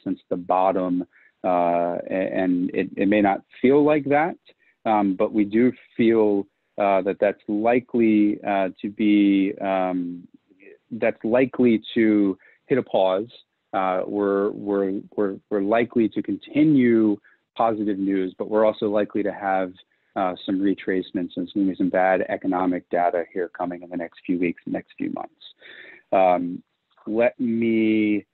S3: since the bottom uh, and it, it, may not feel like that, um, but we do feel uh, that that's likely uh, to be um, that's likely to hit a pause. Uh, we're, we're, we're, we're likely to continue positive news, but we're also likely to have uh, some retracements and some, some bad economic data here coming in the next few weeks, next few months. Um, let me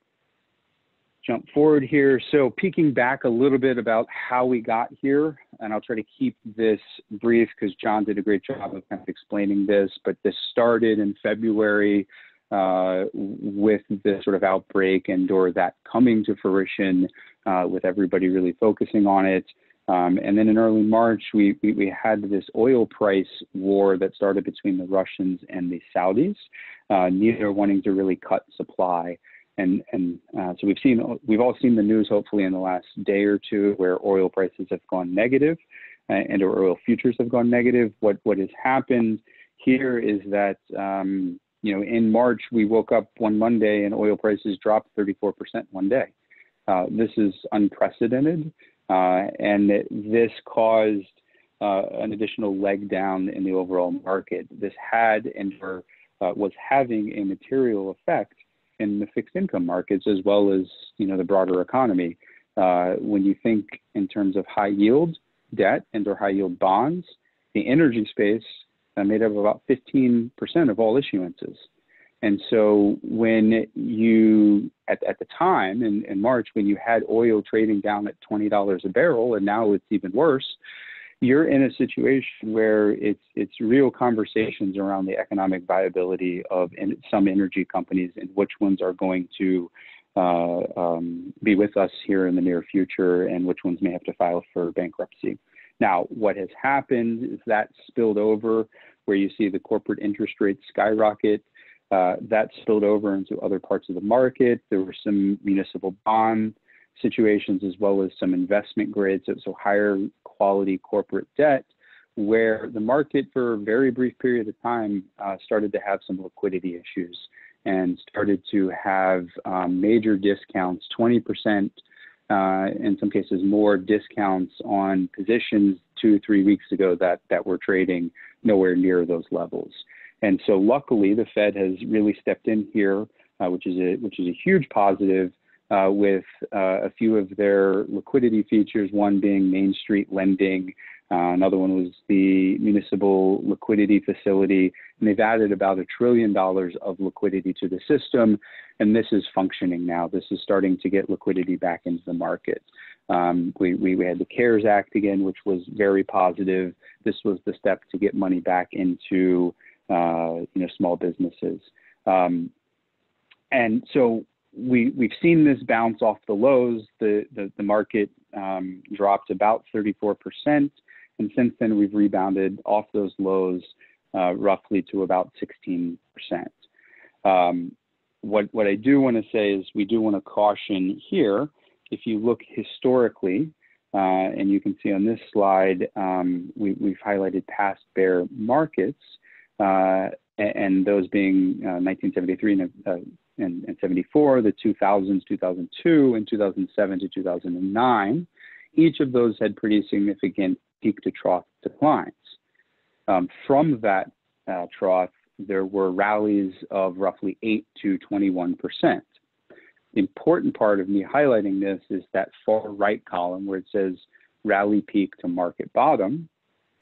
S3: jump forward here. So peeking back a little bit about how we got here, and I'll try to keep this brief because John did a great job of kind of explaining this, but this started in February uh, with this sort of outbreak and or that coming to fruition uh, with everybody really focusing on it. Um, and then in early March, we, we, we, had this oil price war that started between the Russians and the Saudis, uh, neither wanting to really cut supply and and uh, so we've seen we've all seen the news hopefully in the last day or two where oil prices have gone negative uh, and or oil futures have gone negative. What what has happened here is that um, you know in March we woke up one Monday and oil prices dropped 34% one day. Uh, this is unprecedented, uh, and this caused uh, an additional leg down in the overall market. This had and uh, was having a material effect in the fixed income markets as well as you know the broader economy. Uh, when you think in terms of high yield debt and or high yield bonds, the energy space made up about 15% of all issuances. And so when you, at, at the time in, in March, when you had oil trading down at $20 a barrel, and now it's even worse, you're in a situation where it's it's real conversations around the economic viability of some energy companies and which ones are going to uh, um, be with us here in the near future and which ones may have to file for bankruptcy. Now, what has happened is that spilled over where you see the corporate interest rates skyrocket. Uh, that spilled over into other parts of the market. There were some municipal bond situations as well as some investment grades, so, so higher quality corporate debt, where the market for a very brief period of time uh, started to have some liquidity issues and started to have um, major discounts, 20%, uh, in some cases more discounts on positions two, three weeks ago that, that were trading nowhere near those levels. And so luckily the Fed has really stepped in here, uh, which is a, which is a huge positive uh, with uh, a few of their liquidity features, one being Main Street lending. Uh, another one was the municipal liquidity facility. And they've added about a trillion dollars of liquidity to the system. And this is functioning now. This is starting to get liquidity back into the market. Um, we, we, we, had the CARES Act again, which was very positive. This was the step to get money back into uh, you know small businesses. Um, and so we we've seen this bounce off the lows. The the, the market um, dropped about 34 percent, and since then we've rebounded off those lows uh, roughly to about 16 percent. Um, what what I do want to say is we do want to caution here. If you look historically, uh, and you can see on this slide, um, we, have highlighted past bear markets, uh, and, those being 1973 uh, and uh, and, and 74, the 2000s, 2002, and 2007 to 2009, each of those had pretty significant peak to trough declines. Um, from that uh, trough, there were rallies of roughly 8 to 21 percent. The important part of me highlighting this is that far right column where it says rally peak to market bottom.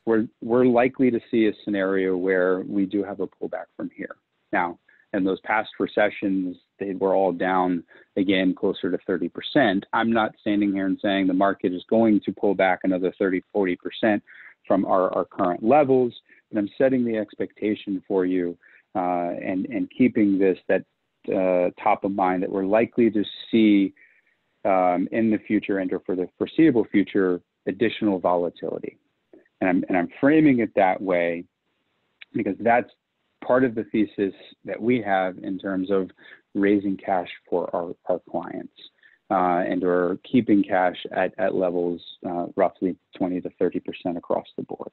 S3: We're, we're likely to see a scenario where we do have a pullback from here. Now, in those past recessions, they were all down again closer to 30%. I'm not standing here and saying the market is going to pull back another 30, 40% from our, our current levels, but I'm setting the expectation for you uh, and, and keeping this that uh, top of mind that we're likely to see um, in the future and or for the foreseeable future additional volatility. And I'm, and I'm framing it that way because that's part of the thesis that we have in terms of raising cash for our, our clients uh, and or keeping cash at, at levels uh, roughly 20 to 30% across the board.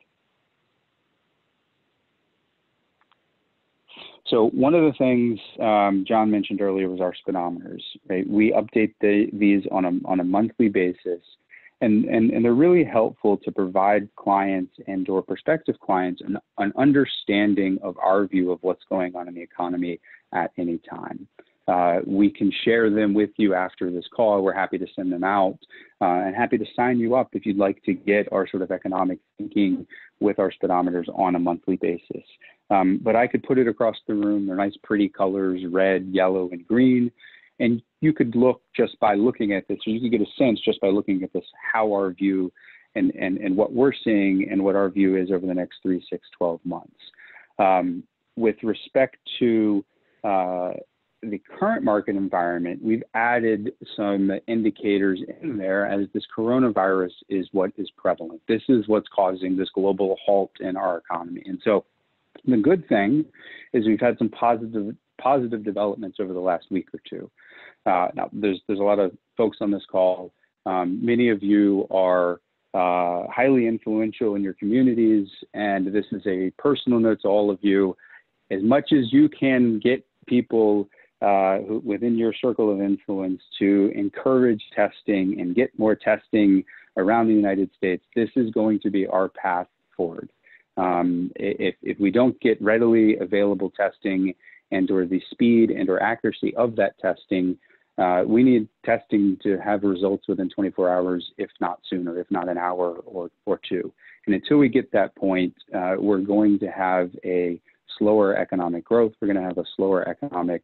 S3: So one of the things um, John mentioned earlier was our speedometers. Right? We update the, these on a, on a monthly basis and, and, and they're really helpful to provide clients and or prospective clients an, an understanding of our view of what's going on in the economy at any time. Uh, we can share them with you after this call. We're happy to send them out uh, and happy to sign you up if you'd like to get our sort of economic thinking with our speedometers on a monthly basis. Um, but I could put it across the room. They're nice, pretty colors red, yellow, and green. And you could look just by looking at this, or you could get a sense just by looking at this, how our view and, and, and what we're seeing and what our view is over the next three, six, 12 months. Um, with respect to uh, the current market environment, we've added some indicators in there as this coronavirus is what is prevalent. This is what's causing this global halt in our economy. And so the good thing is we've had some positive positive developments over the last week or two. Uh, now, there's there's a lot of folks on this call. Um, many of you are uh, highly influential in your communities, and this is a personal note to all of you. As much as you can get people uh, who, within your circle of influence to encourage testing and get more testing around the United States, this is going to be our path forward. Um, if, if we don't get readily available testing and or the speed and or accuracy of that testing, uh, we need testing to have results within 24 hours, if not sooner, if not an hour or, or two. And until we get that point, uh, we're going to have a slower economic growth. We're going to have a slower economic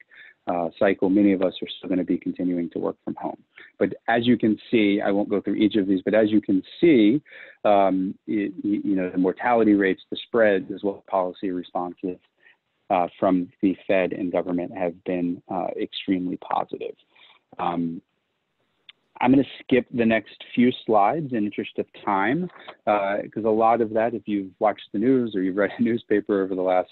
S3: uh, cycle. Many of us are still going to be continuing to work from home. But as you can see, I won't go through each of these, but as you can see, um, it, you know, the mortality rates, the spread, as well as policy responses uh, from the Fed and government have been uh, extremely positive. Um, I'm going to skip the next few slides in interest of time, because uh, a lot of that, if you've watched the news or you've read a newspaper over the last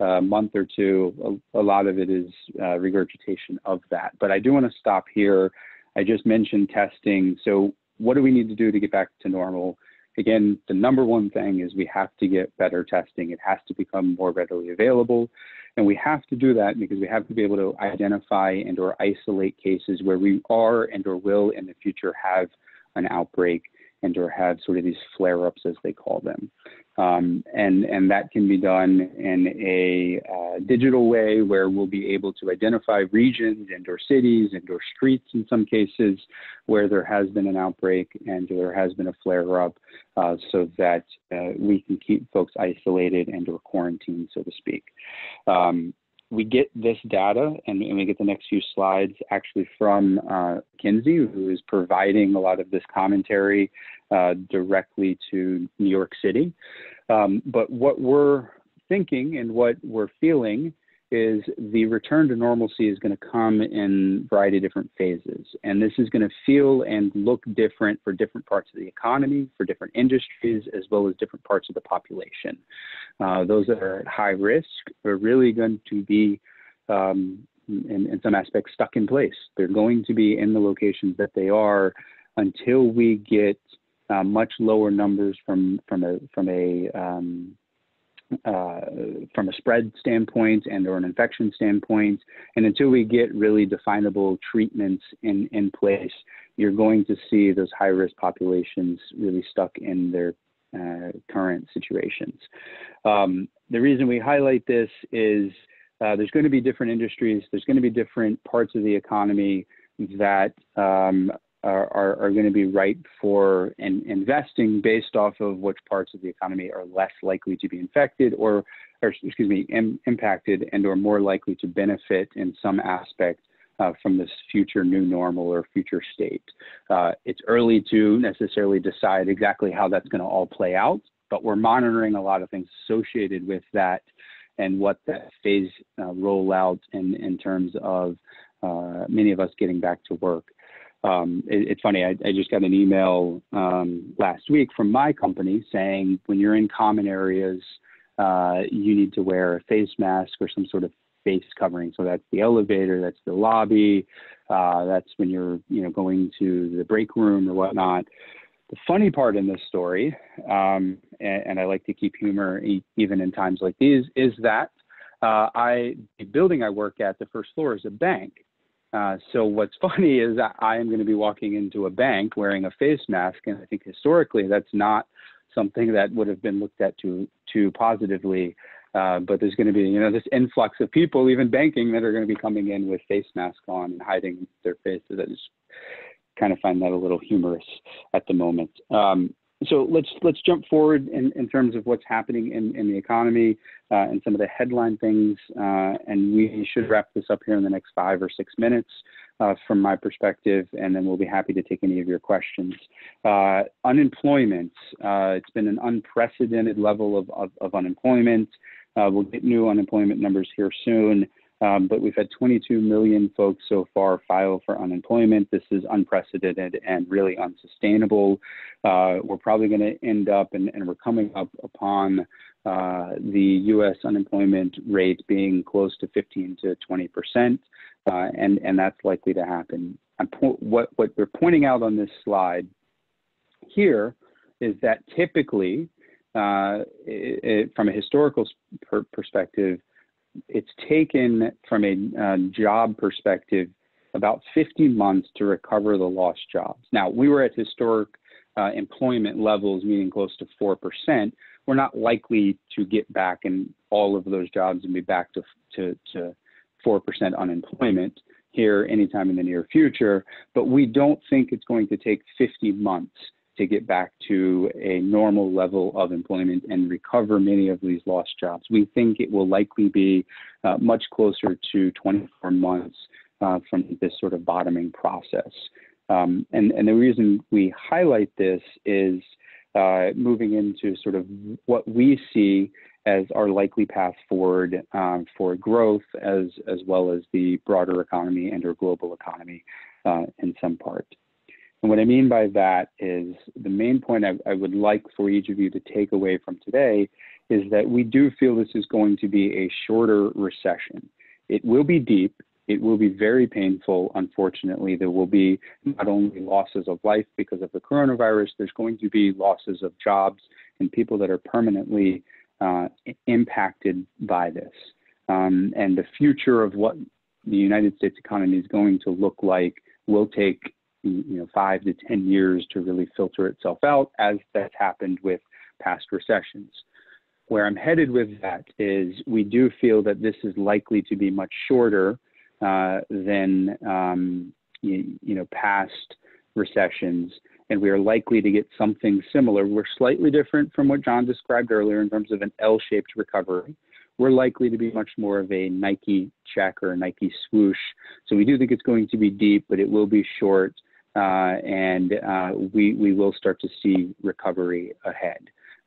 S3: uh, month or two, a, a, lot of it is uh, regurgitation of that. But I do want to stop here. I just mentioned testing. So what do we need to do to get back to normal? Again, the number one thing is we have to get better testing. It has to become more readily available. And we have to do that because we have to be able to identify and or isolate cases where we are and or will in the future have an outbreak and or have sort of these flare-ups as they call them. Um, and, and that can be done in a uh, digital way where we'll be able to identify regions and or cities and or streets in some cases where there has been an outbreak and there has been a flare-up uh, so that uh, we can keep folks isolated and or quarantined, so to speak. Um, we get this data and, and, we get the next few slides actually from uh, Kinsey, who is providing a lot of this commentary uh, directly to New York City. Um, but what we're thinking and what we're feeling is the return to normalcy is going to come in a variety of different phases. And this is going to feel and look different for different parts of the economy, for different industries, as well as different parts of the population. Uh, those that are at high risk are really going to be, um, in, in some aspects, stuck in place. They're going to be in the locations that they are until we get uh, much lower numbers from, from a, from a um, uh, from a spread standpoint and or an infection standpoint. And until we get really definable treatments in, in place, you're going to see those high risk populations really stuck in their uh, current situations. Um, the reason we highlight this is uh, there's going to be different industries, there's going to be different parts of the economy that um, are, are, are, going to be right for in, investing based off of which parts of the economy are less likely to be infected or, or excuse me, Im, impacted and or more likely to benefit in some aspect uh, from this future new normal or future state. Uh, it's early to necessarily decide exactly how that's going to all play out, but we're monitoring a lot of things associated with that and what that phase uh, rollout in, in terms of uh, many of us getting back to work. Um, it, it's funny, I, I, just got an email um, last week from my company saying when you're in common areas, uh, you need to wear a face mask or some sort of face covering. So that's the elevator, that's the lobby, uh, that's when you're you know going to the break room or whatnot. The funny part in this story, um, and, and, I like to keep humor e- even in times like these, is that uh, I the building I work at, the first floor is a bank. Uh, so what's funny is I am going to be walking into a bank wearing a face mask, and I think historically that's not something that would have been looked at too too positively. Uh, but there's going to be, you know, this influx of people, even banking, that are going to be coming in with face masks on and hiding their faces. I just kind of find that a little humorous at the moment. Um, so let's let's jump forward in, in terms of what's happening in, in the economy uh, and some of the headline things. Uh, and we should wrap this up here in the next five or six minutes uh, from my perspective, and then we'll be happy to take any of your questions. Uh, unemployment, uh, it's been an unprecedented level of, of, of unemployment. Uh, we'll get new unemployment numbers here soon. Um, but we've had 22 million folks so far file for unemployment. This is unprecedented and really unsustainable. Uh, we're probably going to end up, and, and, we're coming up upon uh, the U.S. unemployment rate being close to 15 to 20 percent, uh, and and that's likely to happen. what what we're pointing out on this slide here is that typically, uh, it, it, from a historical per perspective, it's taken from a uh, job perspective about 50 months to recover the lost jobs. Now, we were at historic uh, employment levels, meaning close to 4%. We're not likely to get back in all of those jobs and be back to, to, to 4% unemployment here anytime in the near future, but we don't think it's going to take 50 months to get back to a normal level of employment and recover many of these lost jobs. We think it will likely be uh, much closer to 24 months uh, from this sort of bottoming process. Um, and, and the reason we highlight this is uh, moving into sort of what we see as our likely path forward um, for growth as, as well as the broader economy and our global economy uh, in some part. And what I mean by that is the main point I, I, would like for each of you to take away from today is that we do feel this is going to be a shorter recession. It will be deep. It will be very painful. Unfortunately, there will be not only losses of life because of the coronavirus, there's going to be losses of jobs and people that are permanently uh, impacted by this. Um, and the future of what the United States economy is going to look like will take you know five to ten years to really filter itself out, as that's happened with past recessions. Where I'm headed with that is we do feel that this is likely to be much shorter uh, than um, you, you know past recessions, and we are likely to get something similar. We're slightly different from what John described earlier in terms of an L-shaped recovery we're likely to be much more of a Nike check or a Nike swoosh. So we do think it's going to be deep, but it will be short. Uh, and uh, we we will start to see recovery ahead.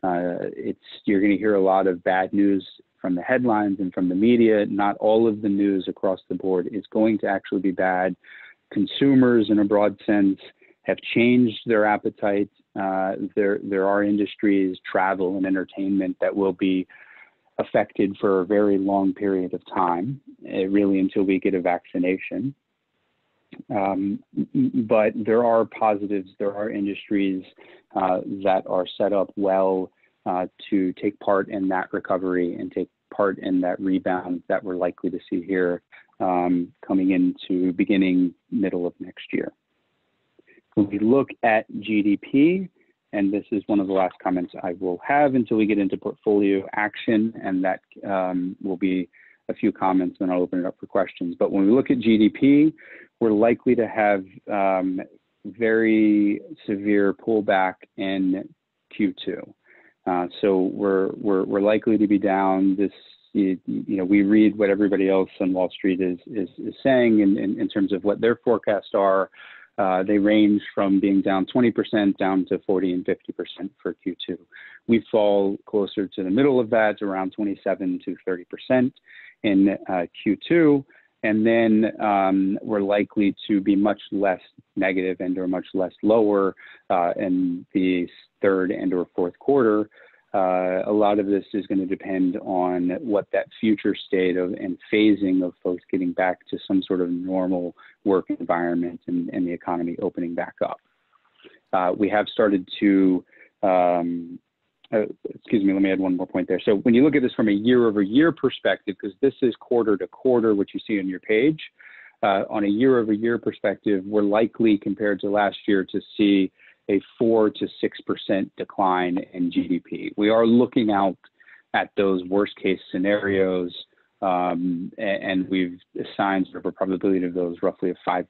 S3: Uh, it's you're going to hear a lot of bad news from the headlines and from the media. Not all of the news across the board is going to actually be bad. Consumers, in a broad sense, have changed their appetite. Uh, there there are industries, travel and entertainment, that will be affected for a very long period of time, uh, really until we get a vaccination. Um, but there are positives. There are industries uh, that are set up well uh, to take part in that recovery and take part in that rebound that we're likely to see here um, coming into beginning middle of next year. When we look at GDP, and this is one of the last comments I will have until we get into portfolio action, and that um, will be a few comments, and I'll open it up for questions. But when we look at GDP, we're likely to have um, very severe pullback in Q2. Uh, so we're, we're, we're likely to be down this, you, you, know, we read what everybody else on Wall Street is, is, is saying in, in, in terms of what their forecasts are. Uh, they range from being down 20% down to 40 and 50% for Q2. We fall closer to the middle of that, around 27 to 30% in uh, Q2 and then um, we're likely to be much less negative and or much less lower uh, in the third and or fourth quarter. Uh, a lot of this is going to depend on what that future state of and phasing of folks getting back to some sort of normal work environment and, and the economy opening back up. Uh, we have started to um, uh, excuse me, let me add one more point there. So when you look at this from a year over year perspective, because this is quarter to quarter, what you see on your page, uh, on a year over year perspective, we're likely compared to last year to see a four to 6% decline in GDP. We are looking out at those worst case scenarios um, and we've assigned sort of a probability of those roughly of 5%,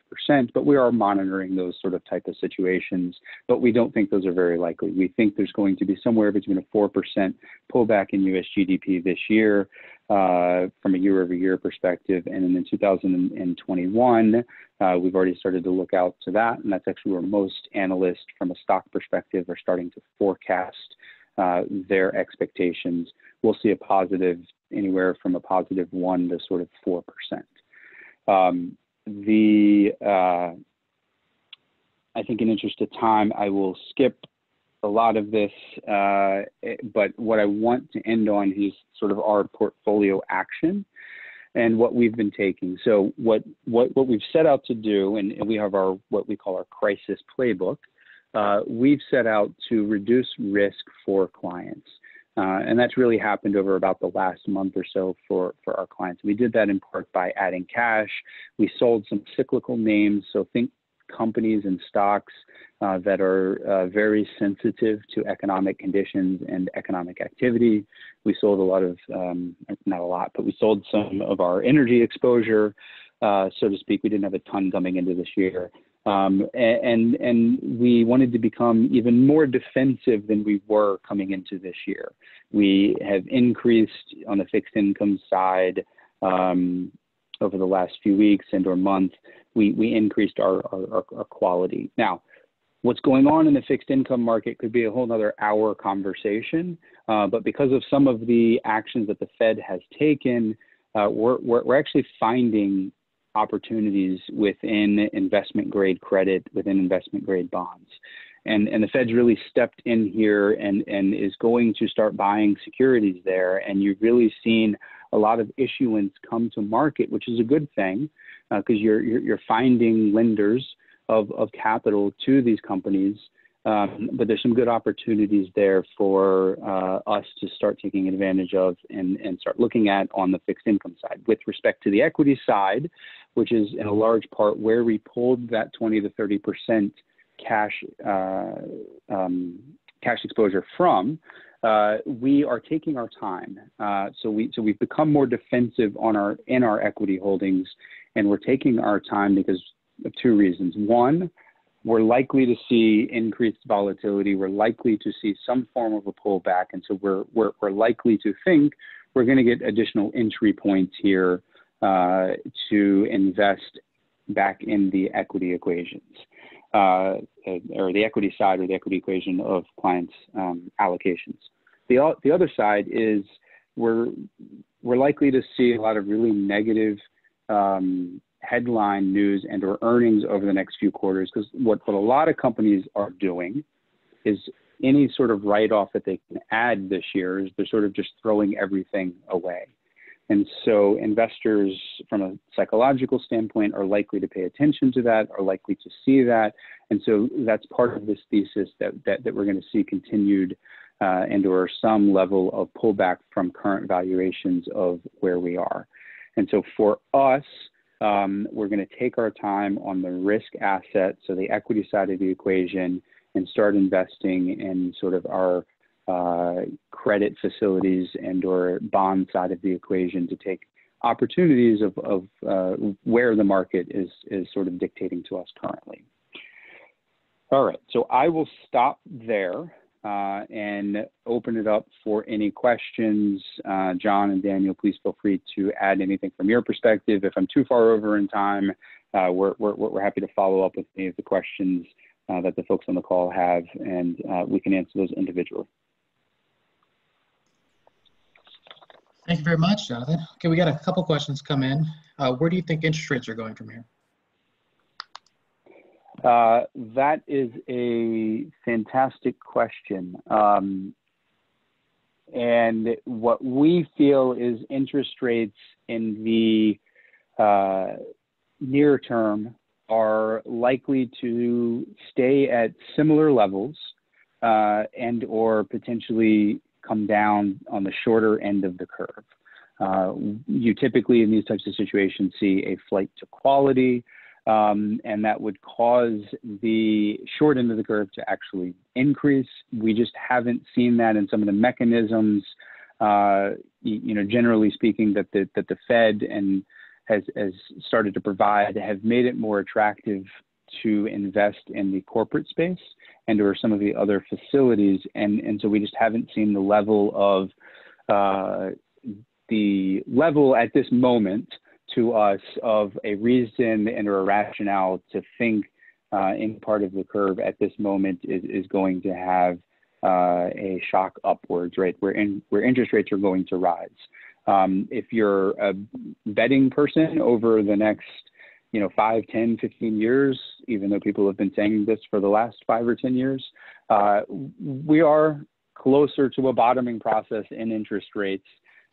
S3: but we are monitoring those sort of type of situations, but we don't think those are very likely. We think there's going to be somewhere between a 4% pullback in US GDP this year uh, from a year over year perspective. And then in 2021, uh, we've already started to look out to that. And that's actually where most analysts from a stock perspective are starting to forecast uh, their expectations. We'll see a positive anywhere from a positive one to sort of four percent. Um, the uh, I think in interest of time, I will skip a lot of this, uh, but what I want to end on is sort of our portfolio action and what we've been taking. So what what what we've set out to do, and, and we have our what we call our crisis playbook. Uh, we've set out to reduce risk for clients. Uh, and that's really happened over about the last month or so for, for our clients. We did that in part by adding cash. We sold some cyclical names, so think companies and stocks uh, that are uh, very sensitive to economic conditions and economic activity. We sold a lot of, um, not a lot, but we sold some of our energy exposure, uh, so to speak. We didn't have a ton coming into this year. Um, and, and we wanted to become even more defensive than we were coming into this year. We have increased on the fixed income side um, over the last few weeks and or month. We, we increased our, our, our quality. Now, what's going on in the fixed income market could be a whole other hour conversation. Uh, but because of some of the actions that the Fed has taken, uh, we're, we're, we're, actually finding opportunities within investment grade credit, within investment grade bonds. And, and the Fed's really stepped in here and, and is going to start buying securities there. And you've really seen a lot of issuance come to market, which is a good thing because uh, you're, you're, you're finding lenders of, of capital to these companies um, but there's some good opportunities there for uh, us to start taking advantage of and, and start looking at on the fixed income side. With respect to the equity side, which is in a large part where we pulled that 20 to 30 percent cash uh, um, cash exposure from, uh, we are taking our time. Uh, so we so we've become more defensive on our in our equity holdings, and we're taking our time because of two reasons. One we're likely to see increased volatility. We're likely to see some form of a pullback. And so we're, we're, we're likely to think we're going to get additional entry points here uh, to invest back in the equity equations uh, or the equity side or the equity equation of clients' um, allocations. The, the other side is we're, we're likely to see a lot of really negative um, headline news and or earnings over the next few quarters because what, what a lot of companies are doing is any sort of write-off that they can add this year is they're sort of just throwing everything away. And so investors from a psychological standpoint are likely to pay attention to that, are likely to see that. And so that's part of this thesis that, that, that we're going to see continued uh, and or some level of pullback from current valuations of where we are. And so for us, um, we're going to take our time on the risk asset, so the equity side of the equation, and start investing in sort of our uh, credit facilities and or bond side of the equation to take opportunities of, of uh, where the market is, is sort of dictating to us currently. All right, so I will stop there uh, and open it up for any questions. Uh, John and Daniel, please feel free to add anything from your perspective. If I'm too far over in time, uh, we're, we're, we're, happy to follow up with any of the questions uh, that the folks on the call have, and uh, we can answer those individually.
S1: Thank you very much, Jonathan. Okay, we got a couple questions come in. Where do you think interest rates are going from here?
S3: Uh, that is a fantastic question. Um, and what we feel is interest rates in the uh, near term are likely to stay at similar levels uh, and or potentially come down on the shorter end of the curve. Uh, you typically in these types of situations see a flight to quality, um, and that would cause the short end of the curve to actually increase. We just haven't seen that in some of the mechanisms, uh, you know, generally speaking, that the, that the Fed and has, has started to provide have made it more attractive to invest in the corporate space and or some of the other facilities. And, and so we just haven't seen the level of uh, the level at this moment to us of a reason and or a rationale to think uh, in part of the curve at this moment is, is going to have uh, a shock upwards, right? Where, in, where interest rates are going to rise. Um, if you're a betting person over the next, you know, 5, 10, 15 years, even though people have been saying this for the last five or 10 years, uh, we are closer to a bottoming process in interest rates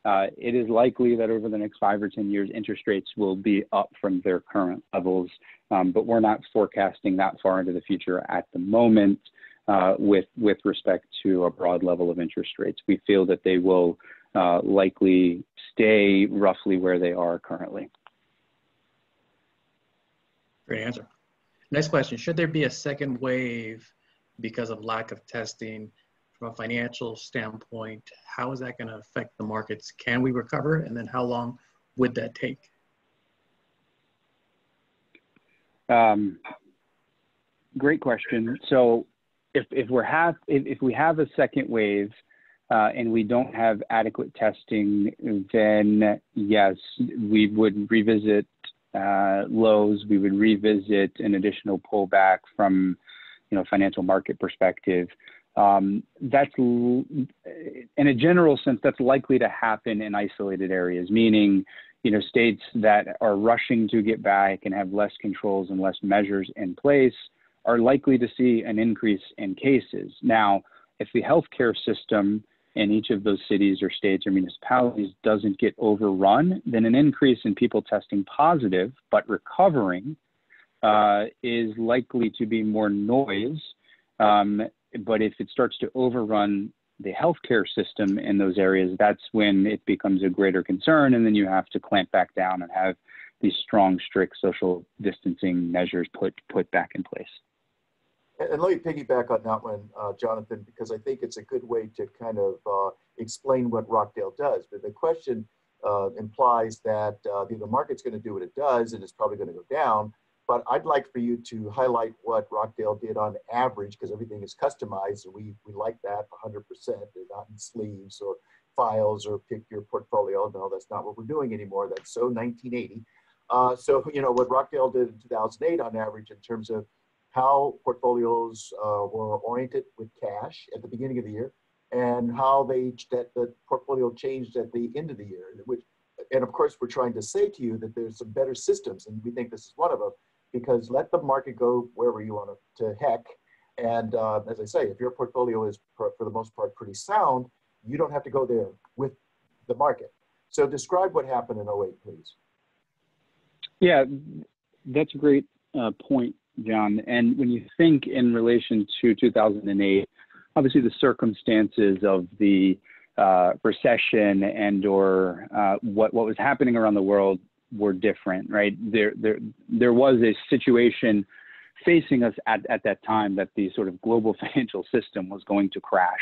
S3: uh, it is likely that over the next five or 10 years, interest rates will be up from their current levels, um, but we're not forecasting that far into the future at the moment uh, with, with respect to a broad level of interest rates. We feel that they will uh, likely stay roughly where they are currently.
S1: Great answer. Next question, should there be a second wave because of lack of testing from a financial standpoint, how is that going to affect the markets? Can we recover? And then how long would that take?
S3: Um, great question. So if, if, we're have, if, if we have a second wave uh, and we don't have adequate testing, then yes, we would revisit uh, lows. We would revisit an additional pullback from, you know, financial market perspective. Um, that's in a general sense that's likely to happen in isolated areas meaning you know states that are rushing to get back and have less controls and less measures in place are likely to see an increase in cases. Now if the healthcare system in each of those cities or states or municipalities doesn't get overrun then an increase in people testing positive but recovering uh, is likely to be more noise um, but if it starts to overrun the healthcare system in those areas, that's when it becomes a greater concern. And then you have to clamp back down and have these strong, strict social distancing measures put, put back in place.
S2: And let me piggyback on that one, uh, Jonathan, because I think it's a good way to kind of uh, explain what Rochdale does. But the question uh, implies that uh, the market's going to do what it does and it's probably going to go down. But I'd like for you to highlight what Rochdale did on average, because everything is customized, and we, we like that 100%. They're not in sleeves or files or pick your portfolio. No, that's not what we're doing anymore. That's so 1980. Uh, so, you know, what Rochdale did in 2008 on average in terms of how portfolios uh, were oriented with cash at the beginning of the year and how they that the portfolio changed at the end of the year, which and of course we're trying to say to you that there's some better systems and we think this is one of them because let the market go wherever you want to, to heck. And uh, as I say, if your portfolio is for, for the most part pretty sound, you don't have to go there with the market. So describe what happened in 08, please.
S3: Yeah, that's a great uh, point, John. And when you think in relation to 2008, obviously the circumstances of the uh, recession and or uh, what what was happening around the world were different, right? There there there was a situation facing us at, at that time that the sort of global financial system was going to crash.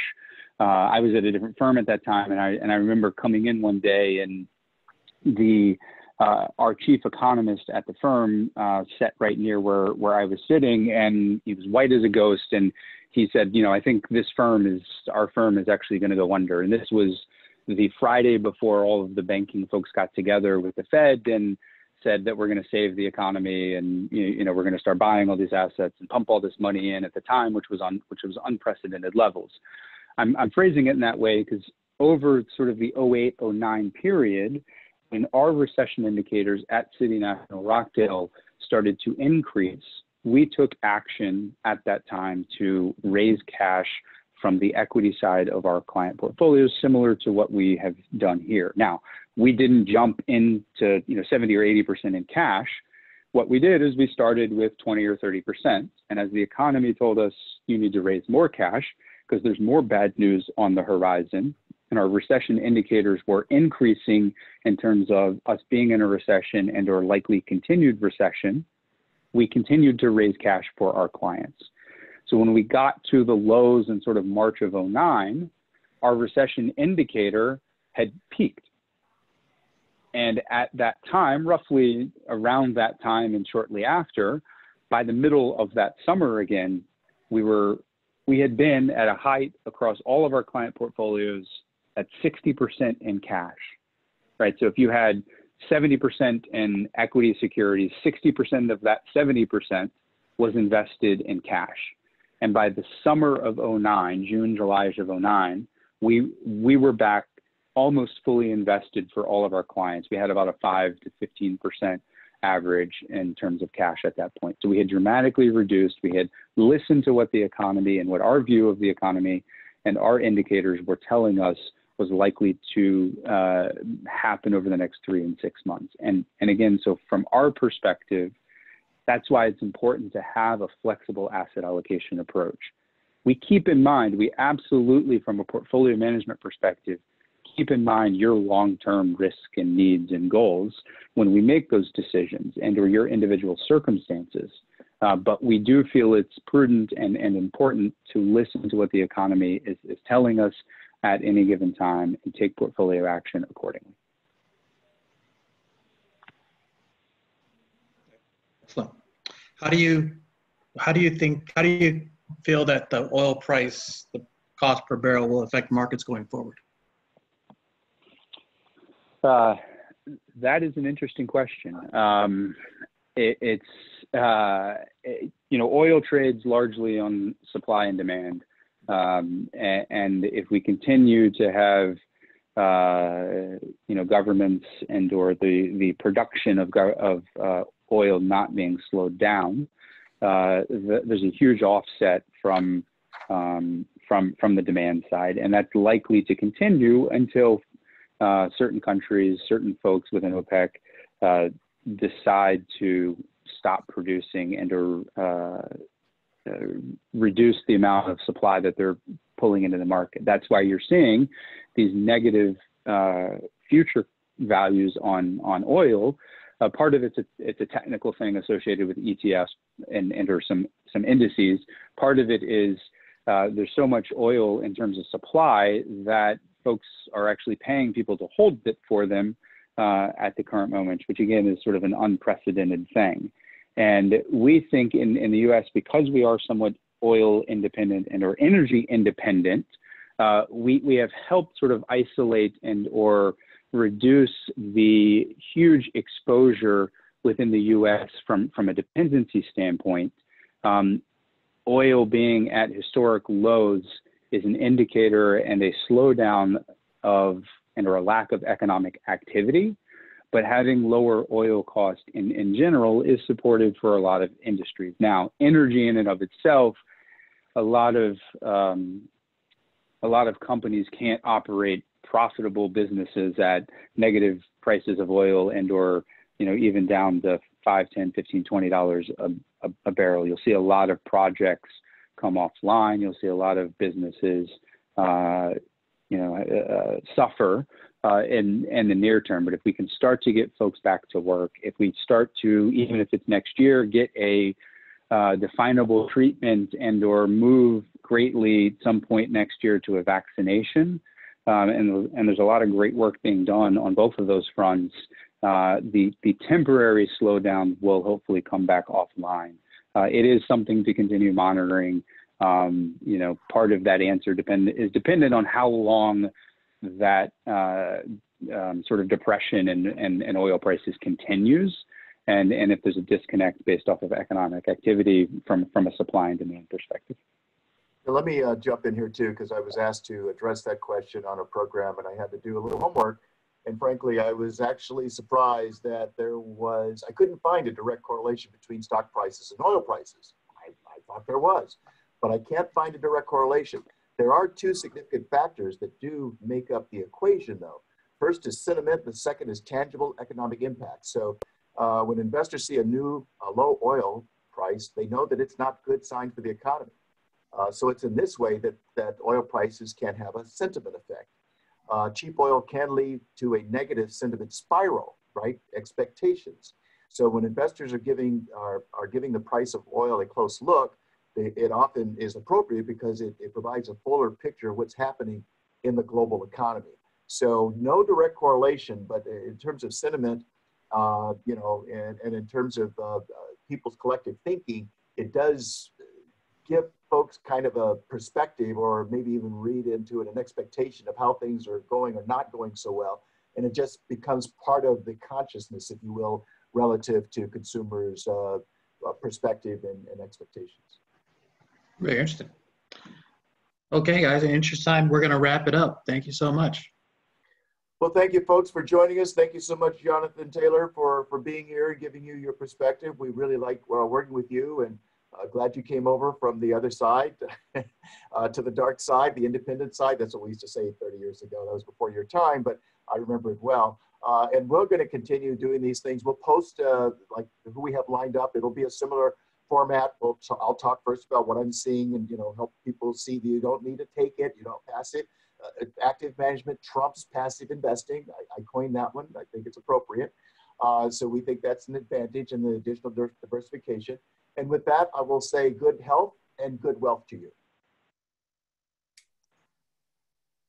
S3: Uh, I was at a different firm at that time, and I and I remember coming in one day and the uh, our chief economist at the firm uh, sat right near where where I was sitting, and he was white as a ghost, and he said, you know, I think this firm is our firm is actually going to go under, and this was the Friday before all of the banking folks got together with the Fed and said that we're going to save the economy and you know we're going to start buying all these assets and pump all this money in at the time, which was on which was unprecedented levels. I'm, I'm phrasing it in that way because over sort of the 08 09 period, when our recession indicators at City National Rochdale started to increase, we took action at that time to raise cash from the equity side of our client portfolios, similar to what we have done here. Now, we didn't jump into you know 70 or 80 percent in cash. What we did is we started with 20 or 30 percent, and as the economy told us you need to raise more cash because there's more bad news on the horizon, and our recession indicators were increasing in terms of us being in a recession and or likely continued recession, we continued to raise cash for our clients. So when we got to the lows in sort of March of 09, our recession indicator had peaked. And at that time, roughly around that time and shortly after, by the middle of that summer again, we were we had been at a height across all of our client portfolios at 60% in cash. Right? So if you had 70% in equity securities, 60% of that 70% was invested in cash. And by the summer of 09, June, July of 09, we, we were back almost fully invested for all of our clients. We had about a 5 to 15% average in terms of cash at that point. So we had dramatically reduced. We had listened to what the economy and what our view of the economy and our indicators were telling us was likely to uh, happen over the next three and six months. And, and again, so from our perspective, that's why it's important to have a flexible asset allocation approach. We keep in mind, we absolutely, from a portfolio management perspective, keep in mind your long-term risk and needs and goals when we make those decisions and or your individual circumstances. Uh, but we do feel it's prudent and, and important to listen to what the economy is, is telling us at any given time and take portfolio action accordingly.
S1: How do you, how do you think, how do you feel that the oil price, the cost per barrel will affect markets going forward?
S3: Uh, that is an interesting question. Um, it, it's uh, it, you know oil trades largely on supply and demand, um, and, and, if we continue to have uh, you know governments and or the the production of of uh, oil not being slowed down, uh, the, there's a huge offset from um, from from the demand side, and that's likely to continue until uh, certain countries, certain folks within OPEC uh, decide to stop producing and or uh, uh, reduce the amount of supply that they're pulling into the market. That's why you're seeing these negative uh, future values on on oil. Uh, part of it's a, it's a technical thing associated with ETFs and, and or some some indices. Part of it is uh, there's so much oil in terms of supply that folks are actually paying people to hold it for them uh, at the current moment, which again is sort of an unprecedented thing. And we think in, in the US, because we are somewhat oil independent and or energy independent, uh, we, we have helped sort of isolate and or reduce the huge exposure within the US from, from a dependency standpoint. Um, oil being at historic lows is an indicator and a slowdown of and or a lack of economic activity. But having lower oil cost in, in general is supportive for a lot of industries. Now, energy in and of itself, a lot of um, a lot of companies can't operate profitable businesses at negative prices of oil and or you know even down to 5 10 15 20 dollars a, a barrel you'll see a lot of projects come offline. You'll see a lot of businesses, uh, you know, uh, suffer uh, in in the near term. But if we can start to get folks back to work, if we start to, even if it's next year, get a uh, definable treatment and or move greatly at some point next year to a vaccination, um, and, and there's a lot of great work being done on both of those fronts. Uh, the, the temporary slowdown will hopefully come back offline. Uh, it is something to continue monitoring. Um, you know, part of that answer depend, is dependent on how long that uh, um, sort of depression and, and, and oil prices continues. And, and if there's a disconnect based off of economic activity from, from a supply and demand perspective.
S2: Let me uh, jump in here too, because I was asked to address that question on a program and I had to do a little homework. And frankly, I was actually surprised that there was, I couldn't find a direct correlation between stock prices and oil prices. I, I thought there was, but I can't find a direct correlation. There are two significant factors that do make up the equation though. First is sentiment, the second is tangible economic impact. So uh, when investors see a new a low oil price, they know that it's not good sign for the economy. Uh, so it's in this way that, that oil prices can have a sentiment effect uh, cheap oil can lead to a negative sentiment spiral, right? Expectations. So when investors are giving are, are giving the price of oil a close look, it often is appropriate because it, it provides a fuller picture of what's happening in the global economy. So no direct correlation, but in terms of sentiment, uh, you know, and, and in terms of uh, people's collective thinking, it does give folks kind of a perspective or maybe even read into it an expectation of how things are going or not going so well. And it just becomes part of the consciousness, if you will, relative to consumers' uh, uh, perspective and, and expectations.
S1: Very interesting. Okay, guys, in interest time, we're going to wrap it up. Thank you so much.
S2: Well, thank you, folks, for joining us. Thank you so much, Jonathan Taylor, for, for being here and giving you your perspective. We really like uh, working with you and uh, glad you came over from the other side uh, to the dark side, the independent side. That's what we used to say 30 years ago. That was before your time, but I remember it well. Uh, and we're going to continue doing these things. We'll post uh, like who we have lined up. It'll be a similar format. We'll t- I'll talk first about what I'm seeing and you know help people see that you don't need to take it, you don't pass it. Uh, active management trumps passive investing. I, I coined that one. I think it's appropriate. Uh, so we think that's an advantage and the additional diversification. And with that, I will say good health and good wealth to you.